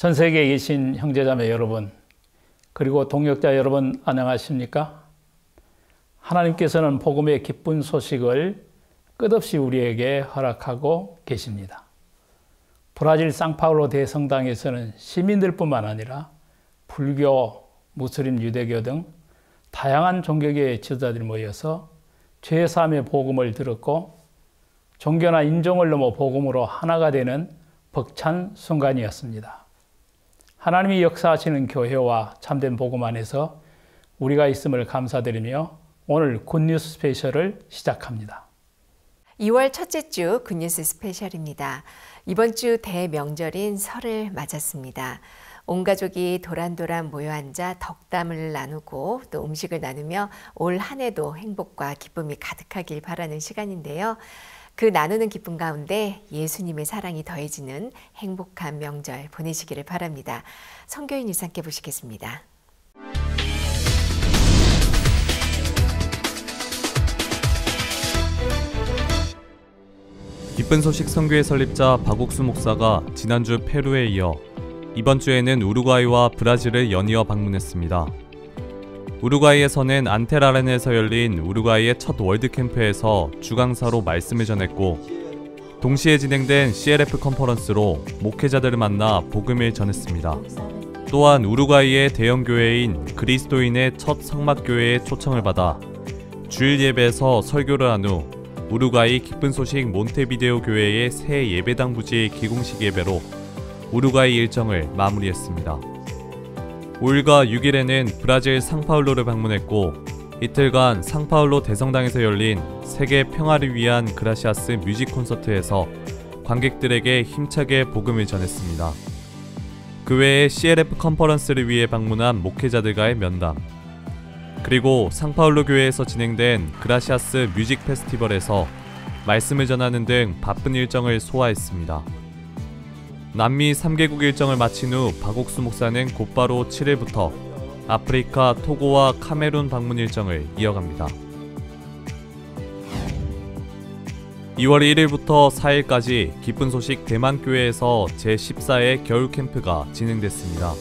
전 세계에 계신 형제자매 여러분, 그리고 동역자 여러분 안녕하십니까? 하나님께서는 복음의 기쁜 소식을 끝없이 우리에게 허락하고 계십니다. 브라질 상파울로 대성당에서는 시민들뿐만 아니라 불교, 무슬림, 유대교 등 다양한 종교계의 지도자들이 모여서 죄사함의 복음을 들었고 종교나 인종을 넘어 복음으로 하나가 되는 벅찬 순간이었습니다. 하나님이 역사하시는 교회와 참된 복음 안에서 우리가 있음을 감사드리며 오늘 굿뉴스 스페셜을 시작합니다. 2월 첫째 주 굿뉴스 스페셜입니다. 이번 주 대명절인 설을 맞았습니다. 온 가족이 도란도란 모여 앉아 덕담을 나누고 또 음식을 나누며 올 한 해도 행복과 기쁨이 가득하길 바라는 시간인데요. 그 나누는 기쁨 가운데 예수님의 사랑이 더해지는 행복한 명절 보내시기를 바랍니다. 성교인 유상께 보시겠습니다. 기쁜 소식 성교의 설립자 박옥수 목사가 지난주 페루에 이어 이번 주에는 우루과이와 브라질을 연이어 방문했습니다. 우루과이에서는 안테라렌에서 열린 우루과이의 첫 월드캠프에서 주강사로 말씀을 전했고 동시에 진행된 CLF 컨퍼런스로 목회자들을 만나 복음을 전했습니다. 또한 우루과이의 대형 교회인 그리스도인의 첫 성막 교회에 초청을 받아 주일 예배에서 설교를 한 후 우루과이 기쁜 소식 몬테비데오 교회의 새 예배당 부지 기공식 예배로 우루과이 일정을 마무리했습니다. 5일과 6일에는 브라질 상파울로를 방문했고 이틀간 상파울로 대성당에서 열린 세계 평화를 위한 그라시아스 뮤직 콘서트에서 관객들에게 힘차게 복음을 전했습니다. 그 외에 CLF conference를 위해 방문한 목회자들과의 면담, 그리고 상파울로 교회에서 진행된 그라시아스 뮤직 페스티벌에서 말씀을 전하는 등 바쁜 일정을 소화했습니다. 남미 3개국 일정을 마친 후 박옥수 목사는 곧바로 7일부터 아프리카 토고와 카메룬 방문 일정을 이어갑니다. 2월 1일부터 4일까지 기쁜 소식 대만교회에서 제14회 겨울 캠프가 진행됐습니다.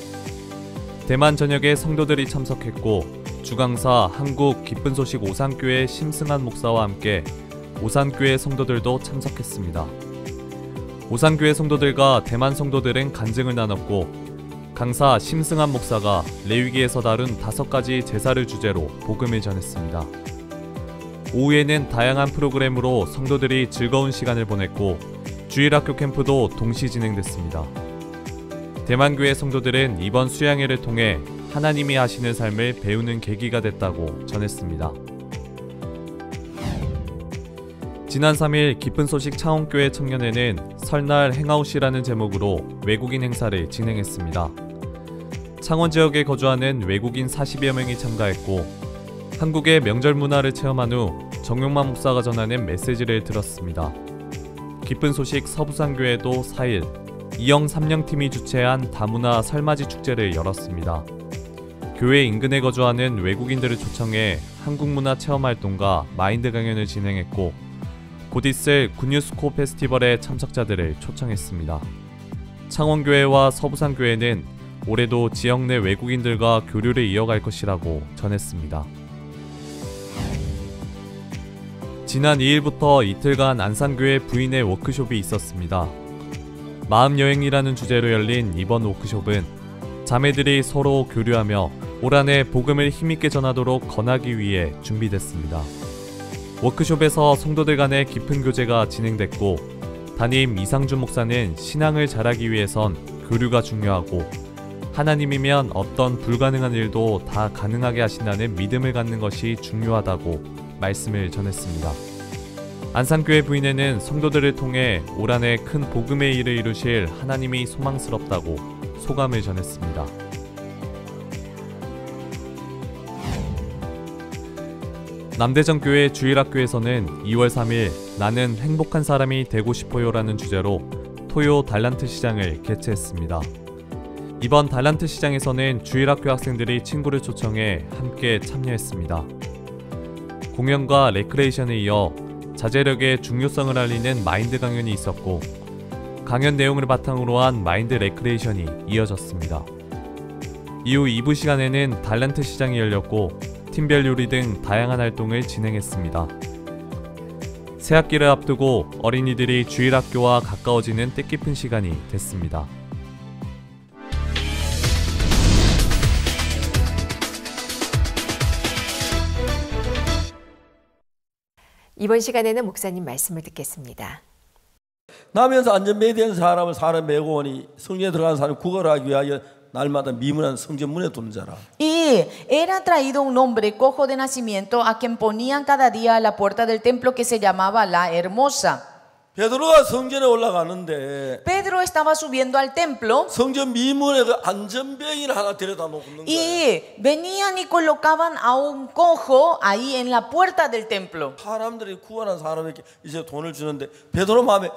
대만 전역의 성도들이 참석했고 주강사 한국 기쁜 소식 오산교회 심승한 목사와 함께 오산교회 성도들도 참석했습니다. 오산교회 성도들과 대만 성도들은 간증을 나눴고 강사 심승한 목사가 레위기에서 다룬 다섯 가지 제사를 주제로 복음을 전했습니다. 오후에는 다양한 프로그램으로 성도들이 즐거운 시간을 보냈고 주일 학교 캠프도 동시 진행됐습니다. 대만교회 성도들은 이번 수양회를 통해 하나님이 하시는 삶을 배우는 계기가 됐다고 전했습니다. 지난 3일 기쁜 소식 창원교회 청년회는 설날 행아웃이라는 제목으로 외국인 행사를 진행했습니다. 창원 지역에 거주하는 외국인 40여 명이 참가했고 한국의 명절 문화를 체험한 후 정용만 목사가 전하는 메시지를 들었습니다. 기쁜 소식 서부산교회도 4일 이영 3령 팀이 주최한 다문화 설맞이 축제를 열었습니다. 교회 인근에 거주하는 외국인들을 초청해 한국 문화 체험 활동과 마인드 강연을 진행했고 곧 있을 굿뉴스코 페스티벌의 참석자들을 초청했습니다. 창원교회와 서부산교회는 올해도 지역 내 외국인들과 교류를 이어갈 것이라고 전했습니다. 지난 2일부터 이틀간 안산교회 부인의 워크숍이 있었습니다. 마음여행이라는 주제로 열린 이번 워크숍은 자매들이 서로 교류하며 올 한해 복음을 힘있게 전하도록 권하기 위해 준비됐습니다. 워크숍에서 성도들 간의 깊은 교제가 진행됐고 담임 이상준 목사는 신앙을 잘하기 위해선 교류가 중요하고 하나님이면 어떤 불가능한 일도 다 가능하게 하신다는 믿음을 갖는 것이 중요하다고 말씀을 전했습니다. 안산교회 부인회는 성도들을 통해 올 한해 큰 복음의 일을 이루실 하나님이 소망스럽다고 소감을 전했습니다. 남대전교회 주일학교에서는 2월 3일 나는 행복한 사람이 되고 싶어요라는 주제로 토요 달란트 시장을 개최했습니다. 이번 달란트 시장에서는 주일학교 학생들이 친구를 초청해 함께 참여했습니다. 공연과 레크레이션에 이어 자제력의 중요성을 알리는 마인드 강연이 있었고 강연 내용을 바탕으로 한 마인드 레크레이션이 이어졌습니다. 이후 2부 시간에는 달란트 시장이 열렸고 팀별 요리 등 다양한 활동을 진행했습니다. 새학기를 앞두고 어린이들이 주일 학교와 가까워지는 뜻깊은 시간이 됐습니다. 이번 시간에는 목사님 말씀을 듣겠습니다. 나면서 안전매에 대한 사람을 사람 메고 오니 성전에 들어가는 사람을 구걸하기 위하여 날마다 미문한 성전문에 두는 자라. Y era traído un hombre cojo de nacimiento a quien ponían cada día a la puerta del templo que se llamaba la Hermosa. 베드로가 성전에 올라가는데 Pedro estaba subiendo al templo 성전 미문에 그 안전병이를 하나 데려다 놓는 거예요. y venían y colocaban a un cojo ahí en la puerta del templo. 사람들이 구원한 사람에게 이제 돈을 주는데 베드로 마음에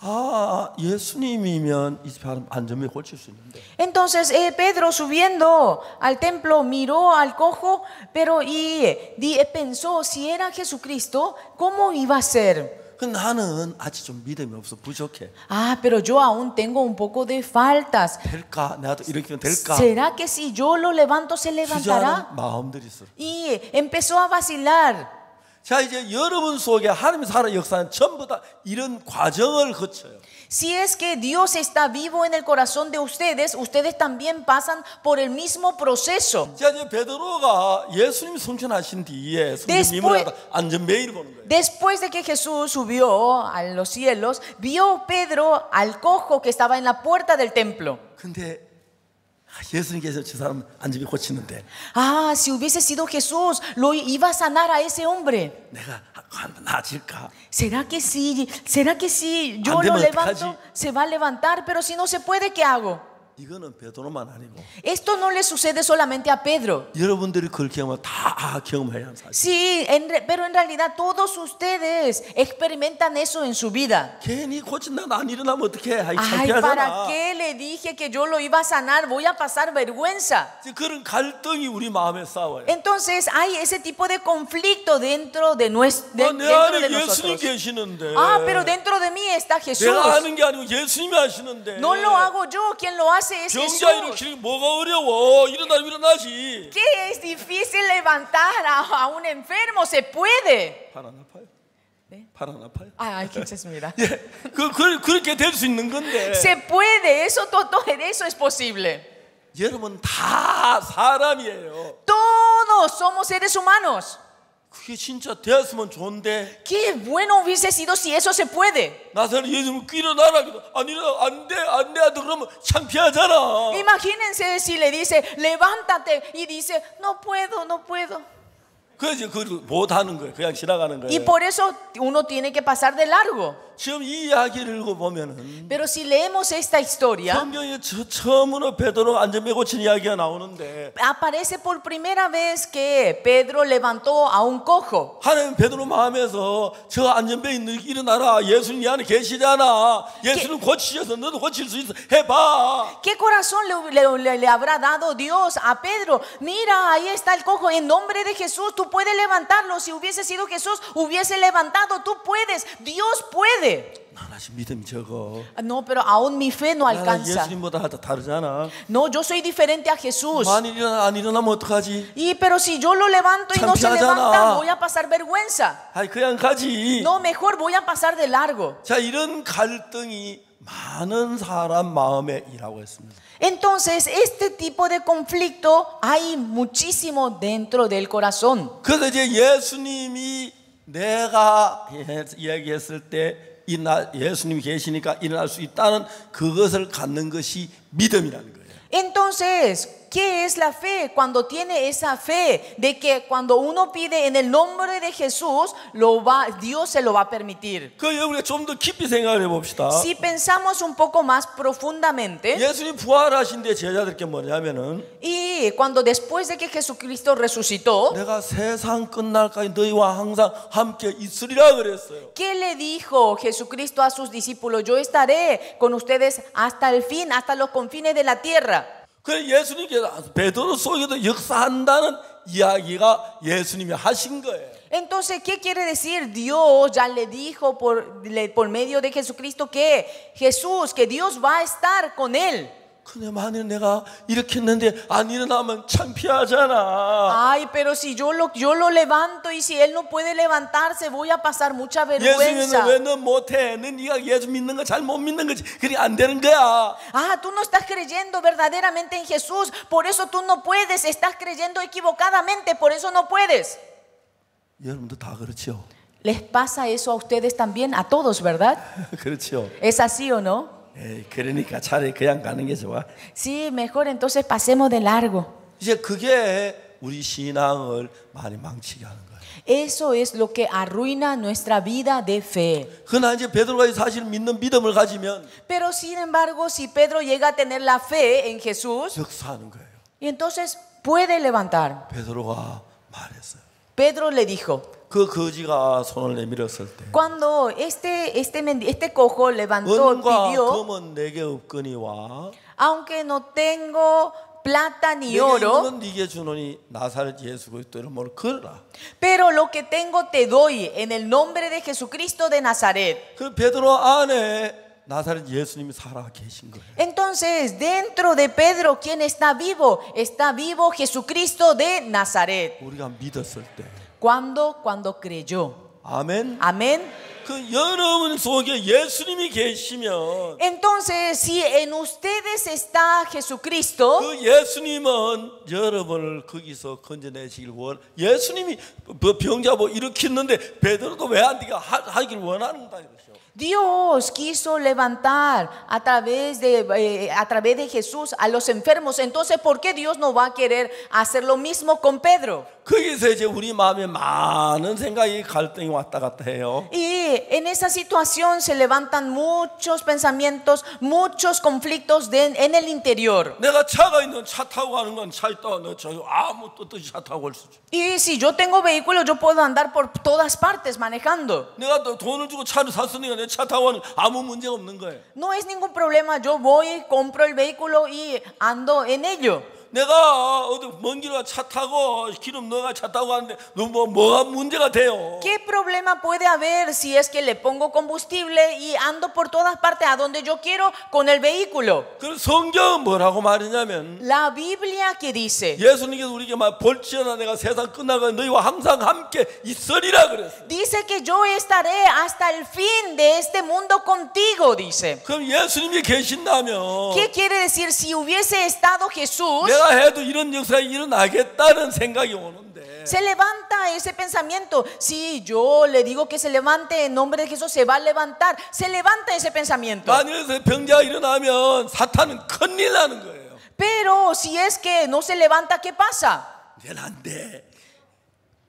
아 예수님이면 이 사람 안전병 고칠 수 있는데 Entonces eh, Pedro subiendo al templo miró al cojo, pero y di- pensó si era Jesucristo, ¿cómo iba a ser? 그 나는 아직 좀 믿음이 없어 부족해. Ah, pero yo aún tengo un poco de faltas. 될까? 내가 일으키면 될까? ¿Será que si yo lo levanto se 주저하는 levantará? 마음들이 있어. Y empezó a vacilar. 자 이제 여러분 속에 하나님이 살아 역사는 전부 다 이런 과정을 거쳐요. Si es que Dios está vivo en el corazón de ustedes, ustedes también pasan por el mismo proceso. 자 이제 베드로가 예수님 성천하신 뒤에 성전 Después- 미문에 안전 매일 보는 거예요. Después de que Jesús subió a los cielos, vio Pedro al cojo que estaba en la puerta del templo. 근데 아, 예수님께서 저 사람 안전이 고치는데 Ah, si hubiese sido Jesús, lo iba a sanar a ese hombre. 내가 한번 나아질까? ¿Será que sí? ¿Será que sí? Yo Ande, lo man, levanto, caji. se va a levantar, pero si no se puede, ¿qué hago? 이거는 베드로만 아니고 Esto no le sucede solamente a Pedro. 여러분들이 그걸 경험하면 다 아, 경험해야 하는 사실. Sí, en re- pero en realidad todos ustedes experimentan eso en su vida. 괜히 고친다 안 일어나면 어떡해? 아이 Ay, ¿para 창피하잖아. qué le dije que yo lo iba a sanar? Voy a pasar vergüenza. 이제 그런 갈등이 우리 마음에 싸워요. Entonces hay ese tipo de conflicto dentro de, nues- de- 어, 내 dentro de 안에 예수님 nosotros. 계시는데 Ah, pero dentro de mí está Jesús. 내가 하는 게 아니고 예수님이 하시는데 No lo hago yo, quien lo hace es Jesús. 병자 일으키는 게 뭐가 어려워? 일어나면 일어나지. ¿Qué es difícil levantar a, a un enfermo? Se puede. 팔 안 아파요? 팔 안 아파요? Ay, qué mira. 예, 그, 그 그렇게 될 수 있는 건데 Se puede, eso, todo, todo eso es posible. 여러분 다 사람이에요. Todos somos seres humanos. 그게 진짜 되었으면 좋은데 Qué bueno hubiese sido si eso se puede. 나서는 예수님 일어나라 안 일어나 안돼 안돼 하도 그러면 창피하잖아. Imagínense si le dice, levántate y dice, no puedo, no puedo. 그래서 그걸 못 하는 거예요. 그냥 지나가는 Y 거예요. por eso uno tiene que pasar de largo. 지금 이 이야기를 읽어보면은 Pero si leemos esta historia, 성경에 저, 처음으로 베드로 안전매 고친 이야기가 나오는데 aparece por primera vez que Pedro levantó a un cojo. 하나님 베드로 마음에서 저 안전배 있는 일어나라 예수님 이 안에 계시잖아 예수님 고치셔서 너도 고칠 수 있어 해봐 ¿Qué corazón le, le- le- le habrá dado Dios a Pedro? Mira, ahí está el cojo. En nombre de Jesús, tú puedes levantarlo. Si hubiese sido Jesús, hubiese levantado. Tú puedes. Dios puede. 난 아직 믿음이 적어 No, pero aún mi fe no 나는 alcanza. 예수님보다 다 다르잖아 No, yo soy diferente a Jesús. 만일 일어나, 안 일어나면 어떡하지 Y pero si yo lo levanto y no se 창피하잖아. levanta, voy a pasar vergüenza. 아이 그냥 가지 No, mejor voy a pasar de largo. 자 이런 갈등이 많은 사람 마음에 일하고 있습니다 Entonces, este tipo de conflicto hay muchísimo dentro del corazón. 그래서 이제 예수님이 내가 예- 이야기했을 때 이나 예수님이 계시니까 일어날 수 있다는 그것을 갖는 것이 믿음이라는 거예요. Entonces, ¿qué es la fe? Cuando tiene esa fe de que cuando uno pide en el nombre de Jesús, lo va, Dios se lo va a permitir. 그 우리가 좀 더 깊이 생각을 해봅시다. Si pensamos un poco más profundamente, 예수님 부활하신 뒤에 제자들께 뭐냐면은 y cuando después de que Jesucristo resucitó, 내가 세상 끝날까지 너희와 항상 함께 있으리라 그랬어요. ¿qué le dijo Jesucristo a sus discípulos? Yo estaré con ustedes hasta el fin, hasta los confines de la tierra. 그래 예수님께서 베드로 속에도 역사한다는 이야기가 예수님이 하신 거예요. Entonces, ¿qué quiere decir? Dios ya le dijo por, le- por medio de Jesucristo que Jesús, que Dios va a estar con él. 근데 만약 내가 이렇게 했는데 안 일어나면 창피하잖아. Ay, pero si yo lo, yo lo levanto y si él no puede levantarse, voy a pasar mucha 예수님은 vergüenza. 왜넌 못해? 넌 네가 예수 믿는 거 잘 못 믿는 거지. 그게 안 되는 거야. Ah, tú no estás creyendo verdaderamente en Jesús, por eso tú no puedes, estás creyendo equivocadamente, por eso no puedes. 여러분도 다 그렇죠. Les pasa eso a ustedes también, a todos, ¿verdad? 그렇죠. ¿Es así o no? 에이, 그러니까 차라리 그냥 가는 게 좋아. Sí, mejor entonces pasemos de largo. 이제 그게 우리 신앙을 많이 망치게 하는 거예요. Eso es lo que arruina nuestra vida de fe. 그러나 이제 베드로가 사실 믿는 믿음을 가지면 Pero sin embargo, si Pedro llega a tener la fe en Jesús, 역사하는 거예요. y entonces puede levantar. 베드로가 말했어요. Pedro le dijo, 그 거지가 손을 내밀었을 때 cuando este, este, mendi- este cojo levantó, 은과 pidió, 금은 내게 없거니와 aunque no tengo plata ni 내게 oro, 있는 네게 주노니 나사렛 예수 그리스도 이름으로 걸어라. pero lo que tengo te doy en el nombre de Jesucristo de Nazaret. 그 베드로 안에 나사렛 예수님이 살아 계신 거예요. Entonces, dentro de Pedro, ¿quién está vivo? Está vivo Jesucristo de Nazaret. 우리가 믿었을 때. ¿Cuándo? Cuando creyó. 아멘. Amén. 그 여러분 속에 예수님이 계시면 Entonces, si en ustedes está Jesucristo, 그 예수님은 여러분을 거기서 건져내시길 원. 예수님이 그 병자 뭐 일으켰는데 베드로도 왜 안 되게 하- 하길 원하는다 이거죠. Dios quiso levantar a través de eh, a través de Jesús a los enfermos. Entonces, ¿por qué Dios no va a querer hacer lo mismo con Pedro? 거기서 이제 우리 마음에 많은 생각이 갈등이 왔다 갔다 해요. Y en esa situación se levantan muchos pensamientos, muchos conflictos de- en el interior. 내가 차가 있는 차 타고 가는 건 차 있다 너저 아무 뜻없이 차 타고 갈 수 있죠. Y si yo tengo vehículo, yo puedo andar por todas partes manejando. 내가 또 돈을 주고 차를 샀으니까 내 차 타고 가는 아무 문제가 없는 거예요. No es ningún problema, yo voy, compro el vehículo y ando en ello. 내가 어디 먼 길을 차 타고 기름 넣어가 차 타고 가는데 너뭐 뭐가 문제가 돼요? ¿Qué problema puede haber si es que le pongo combustible y ando por todas partes a donde yo quiero con el vehículo? 그 성경은 뭐라고 말했냐면 La Biblia que dice, 예수님께서 우리에게 말 볼지어나 내가 세상 끝나가 너희와 항상 함께 있으리라 그랬어요. dice que yo estaré hasta el fin de este mundo contigo, dice. 그럼 예수님이 계신다면 ¿Qué quiere decir? Si hubiese estado Jesús, 내가 해도 이런 역사가 일어나겠다는 생각이 오는데 se levanta ese pensamiento. Si yo le digo que se levante en nombre de Jesús, se va a levantar. Se levanta ese pensamiento. 만약에 병자가 일어나면 사탄은 큰일 나는 거예요. Pero si es que no se levanta, ¿qué pasa? 내는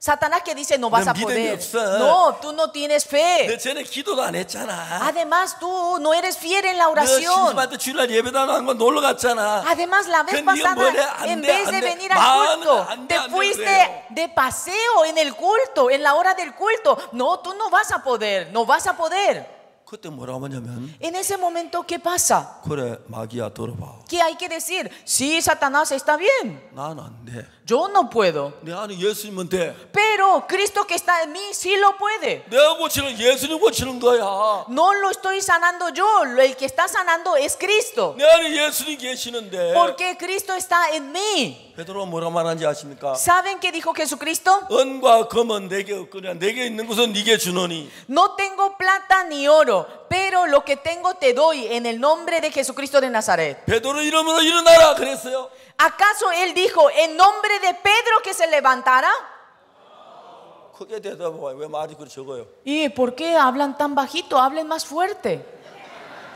안 돼. Satanás que dice no vas a 믿음이 poder. 없어. No, tú no tienes 내 fe. 전에 기도도 안 했잖아. Además, tú no eres fiel en la 너 oración. 심심한테 주일날 예배당 한거 놀러 갔잖아. Además, la vez Que ni pasada, hombre, ande, en vez de ande, venir al mano, culto, ande, te ande, fuiste creo. de paseo en el culto, en la hora del culto. No, tú no vas a poder, no vas a poder. 그때 뭐라고 하냐면 En ese momento, ¿qué pasa? 그래 마귀야 들어봐. ¿Qué hay que decir? Sí, Satanás está bien. 나는 안 돼. Yo no puedo. 내 안에 예수님은 돼. Pero Cristo que está en mí sí lo puede. 내가 고치는 예수님 고치는 거야. No lo estoy sanando yo, lo- el que está sanando es Cristo. 내 안에 예수님 계시는데 Porque Cristo está en mí. 베드로가 뭐라 말하는지 아십니까? ¿Saben qué dijo Jesucristo? 은과 금은 내게 없거냐 내게 있는 것은 네게 주노니 No tengo plata ni oro, pero lo que tengo te doy en el nombre de Jesucristo de Nazaret. 베드로 이름으로 일어나라 그랬어요. ¿Acaso él dijo en nombre de Pedro que se levantara? 크게 대답해 왜 말이 그리 적어요? ¿Y por qué hablan tan bajito? Hablen más fuerte.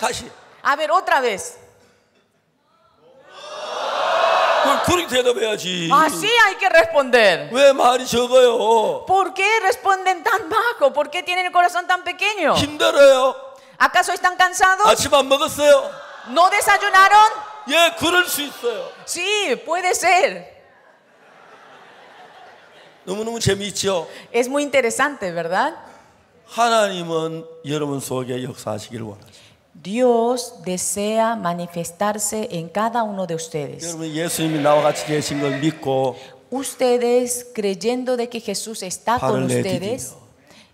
다시 A ver, otra vez. 그걸 그렇게 대답해야지. Así hay que responder. 왜 말이 적어요? ¿Por qué responden tan bajo? ¿Por qué tienen el corazón tan pequeño? 힘들어요. ¿Acaso están cansados? 아침 안 먹었어요? ¿No desayunaron? 예, 그럴 수 있어요. Sí, puede ser. 너무너무 재미있죠? Es muy interesante, ¿verdad? 하나님은 여러분 속에 역사하시기를 원하죠. Dios desea manifestarse en cada uno de ustedes. 여러분 예수님이 나와 같이 계신 걸 믿고 Ustedes creyendo de que Jesús está con 발을 ustedes 내디디며.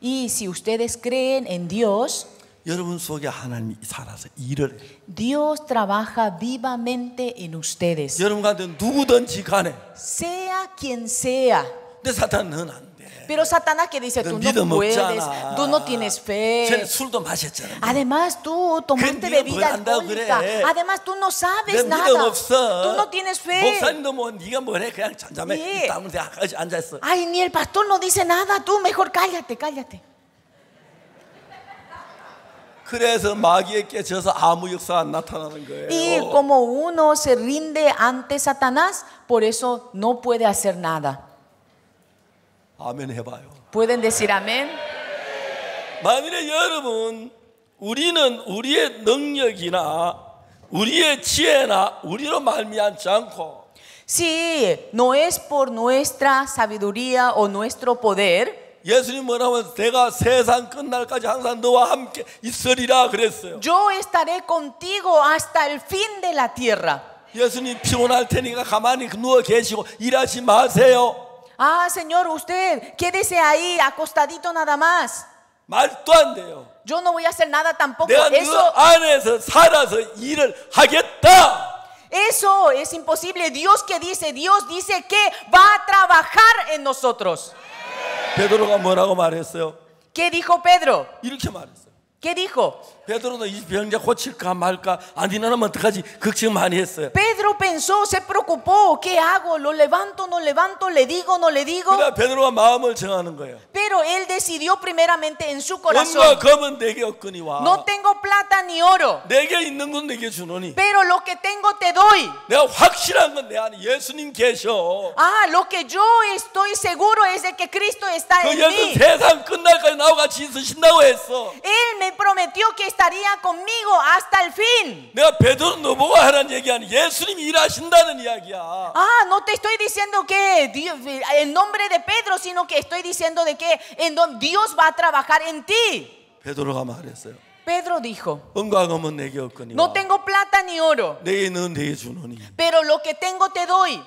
y si ustedes creen en Dios, 여러분 속에 하나님이 살아서 일을 해. Dios trabaja vivamente en ustedes. 여러분 가운데 누구든지 간에 Sea quien sea. 근데 사탄은 너는 안 돼. Pero Satanás que dice, tú 넌 믿음 no puedes, 없잖아. tú no tienes 쟤는 fe. 술도 마셨잖아. Además, tú tomaste Que 네가 bebida 뭘 안다고 alcohólica. 그래. Además, tú no sabes 넌 믿음 nada. 없어. Tú no tienes fe. 목사님도 뭐 네가 뭐래 그냥 잠잠해 예. 땀을 대까지 앉아 있어. Ay, ni el pastor no dice nada. Tú mejor cállate, cállate. 그래서 마귀에 져서 아무 역사가 안 나타나는 Y 거예요. como uno se rinde ante Satanás, por eso no puede hacer nada. 아멘 해봐요. ¿Pueden decir amén? 만일에 여러분 우리는 우리의 능력이나 우리의 지혜나 우리로 말미암지 않고 Si no es por nuestra sabiduría o nuestro poder, 예수님 뭐라면 내가 세상 끝날까지 항상 너와 함께 있으리라 그랬어요. yo estaré contigo hasta el fin de la tierra. 예수님 피곤할 테니까 가만히 누워 계시고 일하지 마세요. Ah, Señor, usted quédese ahí acostadito nada más. 말도 안 돼요. Yo no voy a hacer nada tampoco. 내가 너 Eso, 안에서 살아서 일을 하겠다. eso es imposible. Dios que dice, Dios dice que va a trabajar en nosotros. 베드로가 뭐라고 말했어요? ¿Qué dijo Pedro? 이렇게 말했어요. ¿Qué dijo? 베드로는 이 병자 고칠까 말까 나는 어떡하지 걱정 많이 했어요. Pedro pensó, se preocupó, ¿qué hago? ¿Lo levanto, no levanto? ¿Le digo, no le digo? 그러나 베드로가 마음을 정하는 거예요. Pero él decidió primeramente en su corazón, 검은 내게 없거니와 no tengo plata ni oro, 내게 있는 건 내게 주노니 pero lo que tengo te doy. 내가 확실한 건 내 안에 예수님 계셔. Ah, lo que yo estoy seguro es de que Cristo está 그 en 예수 mí. 세상 끝날까지 나와 같이 있으신다고 했어. Él me prometió que estaría conmigo hasta el fin. 내가 베드로 너보고 하라는 얘기 아니 예수님이 일하신다는 이야기야. Ah, no te estoy diciendo que Dios- en nombre de Pedro, sino que estoy diciendo de que en don- Dios va a trabajar en ti. 베드로가 말했어요. Pedro dijo, 은과 검은 내게 없거니와 no tengo plata ni oro, 내게 있는 내게 주노니 pero lo que tengo te doy.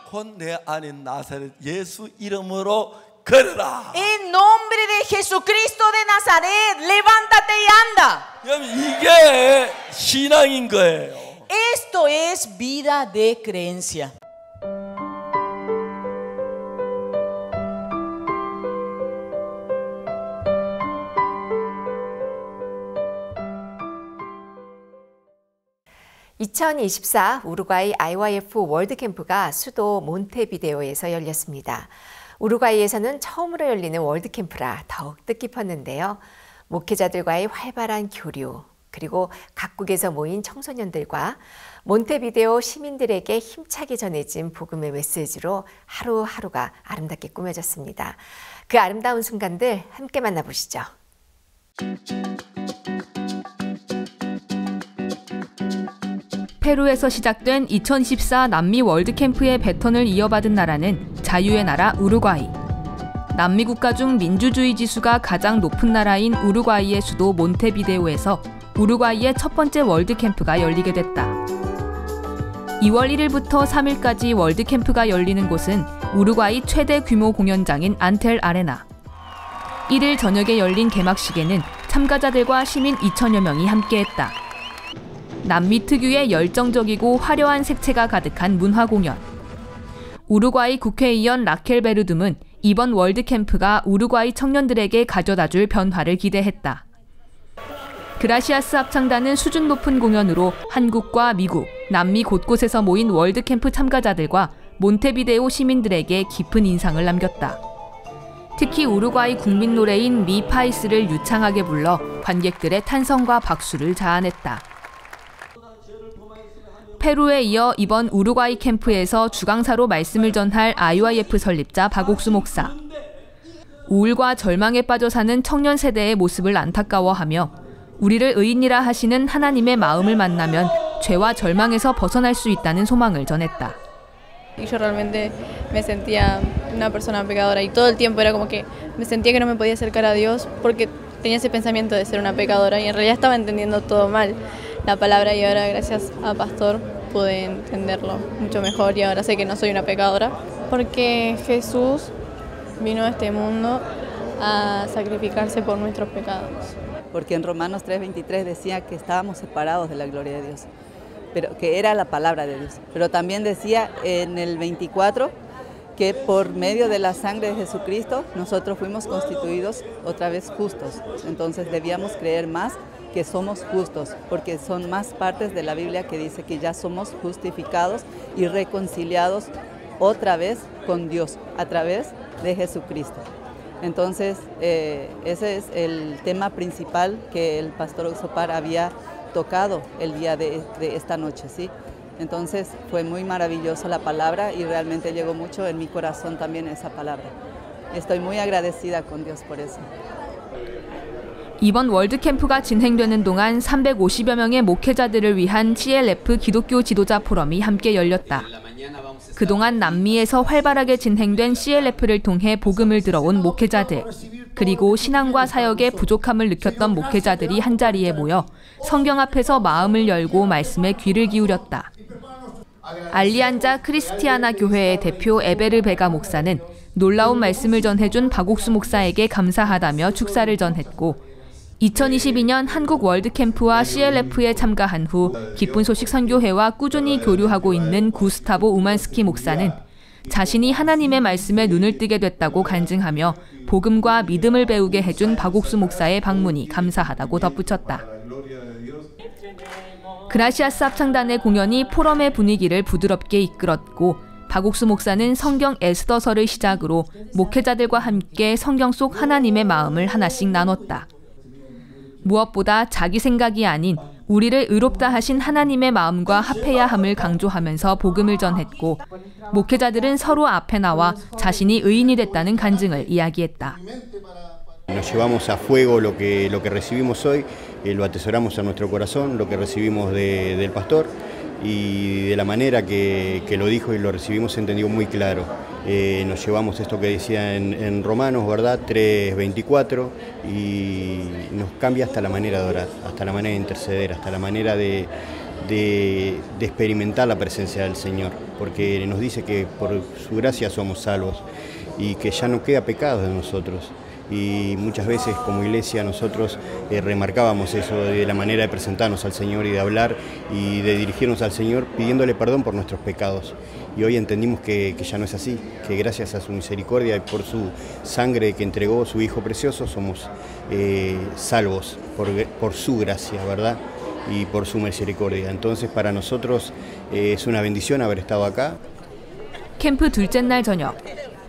걸어라. En nombre de Jesucristo de Nazaret, levántate y anda. 여러분 이게 신앙인 거예요. Esto es vida de creencia. (2024) 우루과이 IYF 월드캠프가 수도 몬테비데오에서 열렸습니다. 우루과이에서는 처음으로 열리는 월드캠프라 더욱 뜻깊었는데요. 목회자들과의 활발한 교류, 그리고 각국에서 모인 청소년들과 몬테비데오 시민들에게 힘차게 전해진 복음의 메시지로 하루하루가 아름답게 꾸며졌습니다. 그 아름다운 순간들 함께 만나보시죠. 페루에서 시작된 2014 남미 월드캠프의 배턴을 이어받은 나라는 자유의 나라 우루과이. 남미 국가 중 민주주의 지수가 가장 높은 나라인 우루과이의 수도 몬테비데오에서 우루과이의 첫 번째 월드캠프가 열리게 됐다. 2월 1일부터 3일까지 월드캠프가 열리는 곳은 우루과이 최대 규모 공연장인 안텔 아레나. 1일 저녁에 열린 개막식에는 참가자들과 시민 2천여 명이 함께했다. 남미 특유의 열정적이고 화려한 색채가 가득한 문화 공연. 우루과이 국회의원 라켈 베르둠은 이번 월드캠프가 우루과이 청년들에게 가져다 줄 변화를 기대했다. 그라시아스 합창단은 수준 높은 공연으로 한국과 미국, 남미 곳곳에서 모인 월드캠프 참가자들과 몬테비데오 시민들에게 깊은 인상을 남겼다. 특히 우루과이 국민 노래인 미 파이스를 유창하게 불러 관객들의 탄성과 박수를 자아냈다. 페루에 이어 이번 우루과이 캠프에서 주강사로 말씀을 전할 IYF 설립자 박옥수 목사. 우울과 절망에 빠져 사는 청년 세대의 모습을 안타까워하며 우리를 의인이라 하시는 하나님의 마음을 만나면 죄와 절망에서 벗어날 수 있다는 소망을 전했다. Y yo realmente me sentía una persona pecadora y todo el tiempo era como que me sentía que no me podía acercar a Dios porque tenía ese pensamiento de ser una pecadora y en realidad estaba entendiendo todo mal la palabra y ahora gracias a Pastor pude entenderlo mucho mejor y ahora sé que no soy una pecadora. Porque Jesús vino a este mundo a sacrificarse por nuestros pecados. Porque en Romanos 3:23 decía que estábamos separados de la gloria de Dios, pero que era la palabra de Dios. Pero también decía en el 24 que por medio de la sangre de Jesucristo nosotros fuimos constituidos otra vez justos. Entonces debíamos creer más que somos justos, porque son más partes de la Biblia que dice que ya somos justificados y reconciliados otra vez con Dios a través de Jesucristo. Entonces, eh, ese es el tema principal que el pastor Oxopar había tocado el día de, de esta noche, ¿sí? Entonces fue muy maravillosa la palabra y realmente llegó mucho en mi corazón también esa palabra. Estoy muy agradecida con Dios por eso. 이번 월드캠프가 진행되는 동안 350여 명의 목회자들을 위한 CLF 기독교 지도자 포럼이 함께 열렸다. 그동안 남미에서 활발하게 진행된 CLF를 통해 복음을 들어온 목회자들, 그리고 신앙과 사역에 부족함을 느꼈던 목회자들이 한자리에 모여 성경 앞에서 마음을 열고 말씀에 귀를 기울였다. 알리안자 크리스티아나 교회의 대표 에베르 베가 목사는 놀라운 말씀을 전해준 박옥수 목사에게 감사하다며 축사를 전했고 2022년 한국 월드캠프와 CLF에 참가한 후 기쁜 소식 선교회와 꾸준히 교류하고 있는 구스타보 우만스키 목사는 자신이 하나님의 말씀에 눈을 뜨게 됐다고 간증하며 복음과 믿음을 배우게 해준 박옥수 목사의 방문이 감사하다고 덧붙였다. 그라시아스 합창단의 공연이 포럼의 분위기를 부드럽게 이끌었고 박옥수 목사는 성경 에스더서를 시작으로 목회자들과 함께 성경 속 하나님의 마음을 하나씩 나눴다. 무엇보다 자기 생각이 아닌 우리를 의롭다 하신 하나님의 마음과 합해야 함을 강조하면서 복음을 전했고 목회자들은 서로 앞에 나와 자신이 의인이 됐다는 간증을 이야기했다. Nos llevamos a fuego lo que, lo que recibimos hoy, eh, lo atesoramos en nuestro corazón, lo que recibimos de, del pastor y de la manera que, que, lo dijo y lo recibimos entendió muy claro. Eh, nos llevamos esto que decía en, Romanos, ¿verdad? 3.24 y nos cambia hasta la manera de orar, hasta la manera de interceder, hasta la manera de, de, de experimentar la presencia del Señor, porque nos dice que por su gracia somos salvos y que ya no queda pecado de nosotros y muchas veces como iglesia nosotros eh, remarcábamos eso de la manera de presentarnos al Señor y de hablar y de dirigirnos al Señor pidiéndole perdón por nuestros pecados. Y hoy entendimos que, que ya no es así, que gracias a su misericordia y por su sangre que entregó su Hijo precioso somos eh, salvos por, por su gracia, ¿verdad? y por su misericordia. Entonces para nosotros eh, es una bendición haber estado acá. 캠프 둘째 날 저녁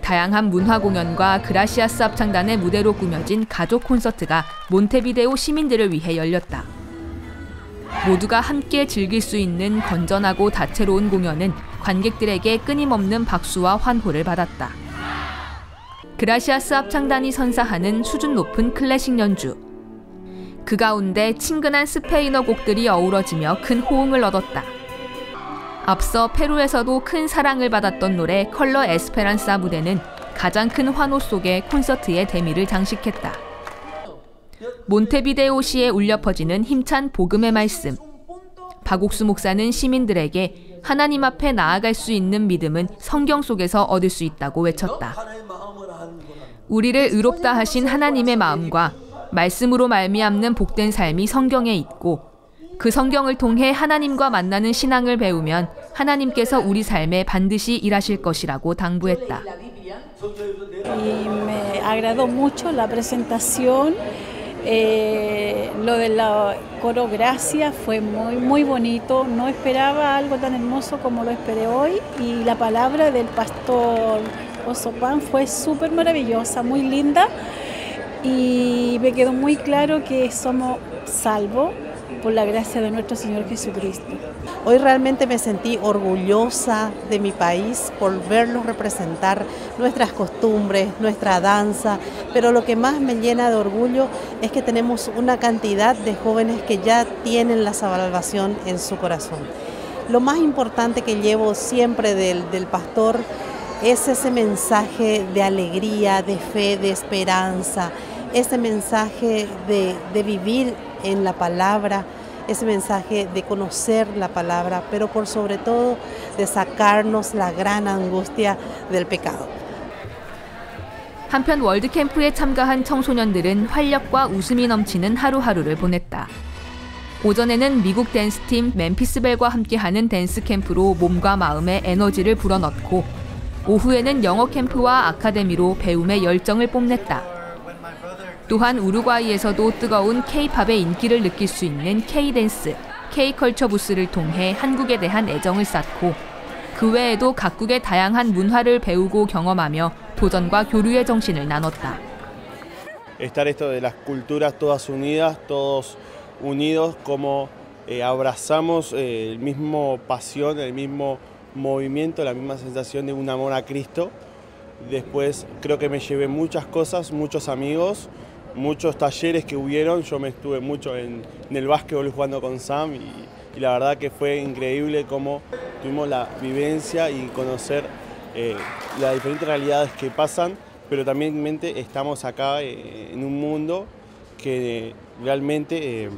다양한 문화 공연과 그라시아스 합창단의 무대로 꾸며진 가족 콘서트가 몬테비데오 시민들을 위해 열렸다. 모두가 함께 즐길 수 있는 건전하고 다채로운 공연은 관객들에게 끊임없는 박수와 환호를 받았다. 그라시아스 합창단이 선사하는 수준 높은 클래식 연주. 그 가운데 친근한 스페인어 곡들이 어우러지며 큰 호응을 얻었다. 앞서 페루에서도 큰 사랑을 받았던 노래 컬러 에스페란사 무대는 가장 큰 환호 속에 콘서트의 대미를 장식했다. 몬테비데오 시에 울려 퍼지는 힘찬 복음의 말씀. 박옥수 목사는 시민들에게 하나님 앞에 나아갈 수 있는 믿음은 성경 속에서 얻을 수 있다고 외쳤다. 우리를 의롭다 하신 하나님의 마음과 말씀으로 말미암는 복된 삶이 성경에 있고 그 성경을 통해 하나님과 만나는 신앙을 배우면 하나님께서 우리 삶에 반드시 일하실 것이라고 당부했다. Me agradó mucho la presentación. Eh, lo de la coro Gracia fue muy, muy bonito. No esperaba algo tan hermoso como lo esperé hoy. Y la palabra del pastor Osopan fue súper maravillosa, muy linda. Y me quedó muy claro que somos salvos por la gracia de nuestro Señor Jesucristo. Hoy realmente me sentí orgullosa de mi país por verlos representar nuestras costumbres, nuestra danza, pero lo que más me llena de orgullo es que tenemos una cantidad de jóvenes que ya tienen la salvación en su corazón. Lo más importante que llevo siempre del, pastor es ese mensaje de alegría, de fe, de esperanza, ese mensaje de vivir en la palabra, ese mensaje de conocer la palabra, pero por sobre todo de sacarnos la gran angustia del pecado. 한편 월드 캠프에 참가한 청소년들은 활력과 웃음이 넘치는 하루하루를 보냈다. 오전에는 미국 댄스팀 멤피스벨과 함께하는 댄스 캠프로 몸과 마음의 에너지를 불어넣고 오후에는 영어 캠프와 아카데미로 배움의 열정을 뽐냈다. 또한 우루과이에서도 뜨거운 K-팝의 인기를 느낄 수 있는 K-댄스, K-컬처 부스를 통해 한국에 대한 애정을 쌓고 그 외에도 각국의 다양한 문화를 배우고 경험하며 도전과 교류의 정신을 나눴다. Estar esto de las culturas todas unidas, todos unidos, como eh, abrazamos eh, el mismo pasión, el mismo movimiento, la misma sensación de un amor a Cristo. Después creo que me llevé muchas cosas, muchos amigos, muchos talleres que hubieron. Yo me estuve mucho en, el básquetbol jugando con Sam y, y, la verdad que fue increíble cómo tuvimos la vivencia y conocer eh, las diferentes realidades que pasan, pero también mente estamos acá eh, en un mundo que realmente eh,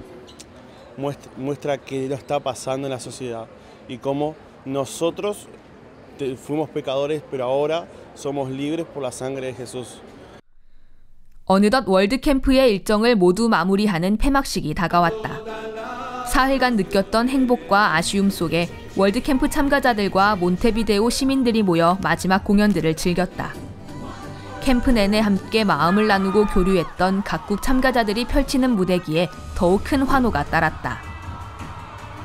muestra, muestra qué lo está pasando en la sociedad y cómo nosotros fuimos pecadores, pero ahora somos libres por la sangre de Jesús. 어느덧 월드캠프의 일정을 모두 마무리하는 폐막식이 다가왔다. 사흘간 느꼈던 행복과 아쉬움 속에 월드캠프 참가자들과 몬테비데오 시민들이 모여 마지막 공연들을 즐겼다. 캠프 내내 함께 마음을 나누고 교류했던 각국 참가자들이 펼치는 무대기에 더욱 큰 환호가 따랐다.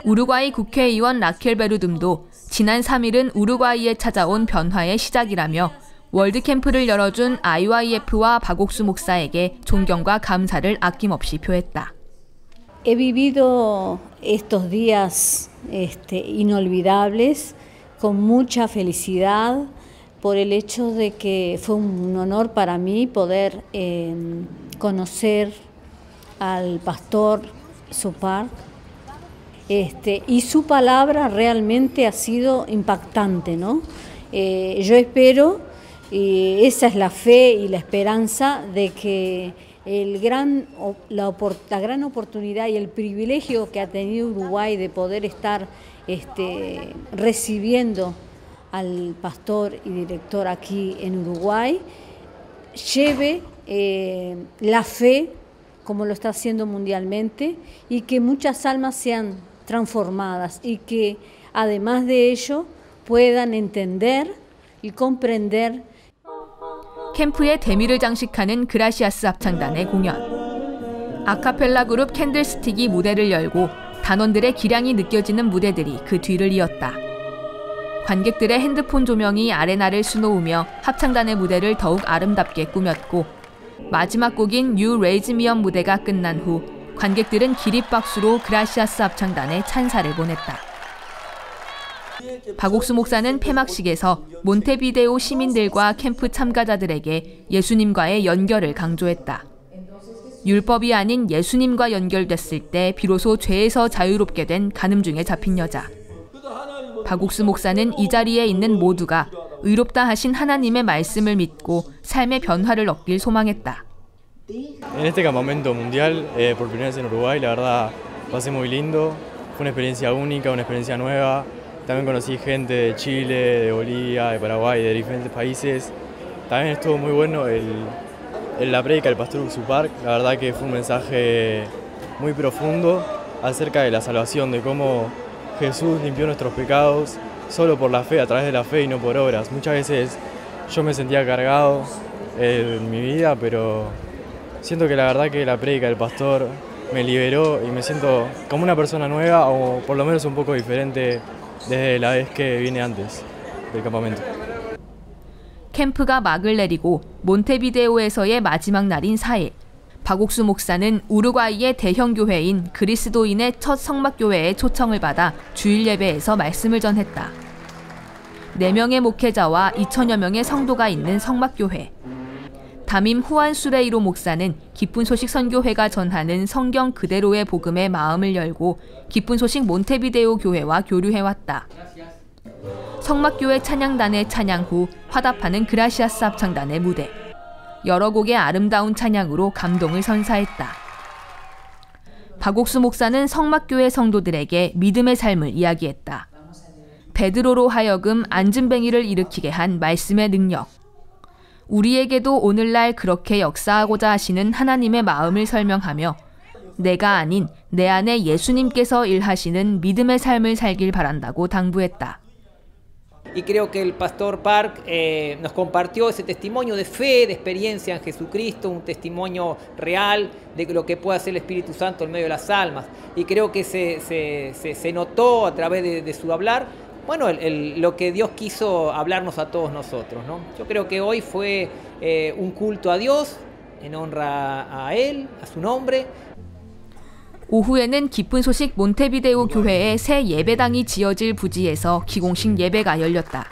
우루과이 국회의원 라켈 베르듬도 지난 3일은 우루과이에 찾아온 변화의 시작이라며 월드캠프를 열어준 IYF와 박옥수 목사에게 존경과 감사를 아낌없이 표했다. He vivido estos días este, inolvidables con mucha felicidad por el hecho de que fue un honor para mí poder eh, conocer al pastor Supar este, y su palabra realmente ha sido impactante, ¿no? Eh, yo espero, y esa es la fe y la esperanza de que el gran, la, gran oportunidad y el privilegio que ha tenido Uruguay de poder estar este, recibiendo al pastor y director aquí en Uruguay, lleve eh, la fe como lo está haciendo mundialmente y que muchas almas sean transformadas y que además de ello puedan entender y comprender 캠프의 대미를 장식하는 그라시아스 합창단의 공연. 아카펠라 그룹 캔들스틱이 무대를 열고 단원들의 기량이 느껴지는 무대들이 그 뒤를 이었다. 관객들의 핸드폰 조명이 아레나를 수놓으며 합창단의 무대를 더욱 아름답게 꾸몄고 마지막 곡인 Me Up 무대가 끝난 후 관객들은 기립박수로 그라시아스 합창단에 찬사를 보냈다. 박옥수 목사는 폐막식에서 몬테비데오 시민들과 캠프 참가자들에게 예수님과의 연결을 강조했다. 율법이 아닌 예수님과 연결됐을 때 비로소 죄에서 자유롭게 된 가늠 중에 잡힌 여자. 박옥수 목사는 이 자리에 있는 모두가 의롭다 하신 하나님의 말씀을 믿고 삶의 변화를 얻길 소망했다. En este campamento mundial, eh, por primera vez en Uruguay, la verdad pasé muy lindo. Fue una experiencia única, una experiencia nueva. También conocí gente de Chile, de Bolivia, de Paraguay, de diferentes países. También estuvo muy bueno el, la predica del pastor Uxupark. La verdad que fue un mensaje muy profundo acerca de la salvación, de cómo Jesús limpió nuestros pecados solo por la fe, a través de la fe y no por obras. Muchas veces yo me sentía cargado en mi vida, pero siento que la verdad que la predica del pastor me liberó y me siento como una persona nueva o por lo menos un poco diferente desde la vez que vine antes del campamento. 캠프가 막을 내리고 몬테비데오에서의 마지막 날인 4일. 박옥수 목사는 우루과이의 대형 교회인 그리스도인의 첫 성막 교회에 초청을 받아 주일 예배에서 말씀을 전했다. 4명의 목회자와 2천여 명의 성도가 있는 성막 교회. 담임 후안 수레이로 목사는 기쁜 소식 선교회가 전하는 성경 그대로의 복음에 마음을 열고 기쁜 소식 몬테비데오 교회와 교류해왔다. 성막교회 찬양단의 찬양 후 화답하는 그라시아스 합창단의 무대. 여러 곡의 아름다운 찬양으로 감동을 선사했다. 박옥수 목사는 성막교회 성도들에게 믿음의 삶을 이야기했다. 베드로로 하여금 안진뱅이를 일으키게 한 말씀의 능력. 우리에게도 오늘날 그렇게 역사하고자 하시는 하나님의 마음을 설명하며 내가 아닌 내 안에 예수님께서 일하시는 믿음의 삶을 살길 바란다고 당부했다. Y creo que el pastor Park eh, nos compartió ese testimonio de fe, de experiencia en Jesucristo, un testimonio real de lo que puede hacer el Espíritu Santo en medio de las almas. Y creo que se, se, se, se notó a través de, de su hablar, bueno, el, el, lo que Dios quiso hablarnos a todos nosotros. ¿no? Yo creo que hoy fue eh, un culto a Dios, en honra a Él, a su nombre, 오후에는 기쁜 소식 몬테비데오 교회에 새 예배당이 지어질 부지에서 기공식 예배가 열렸다.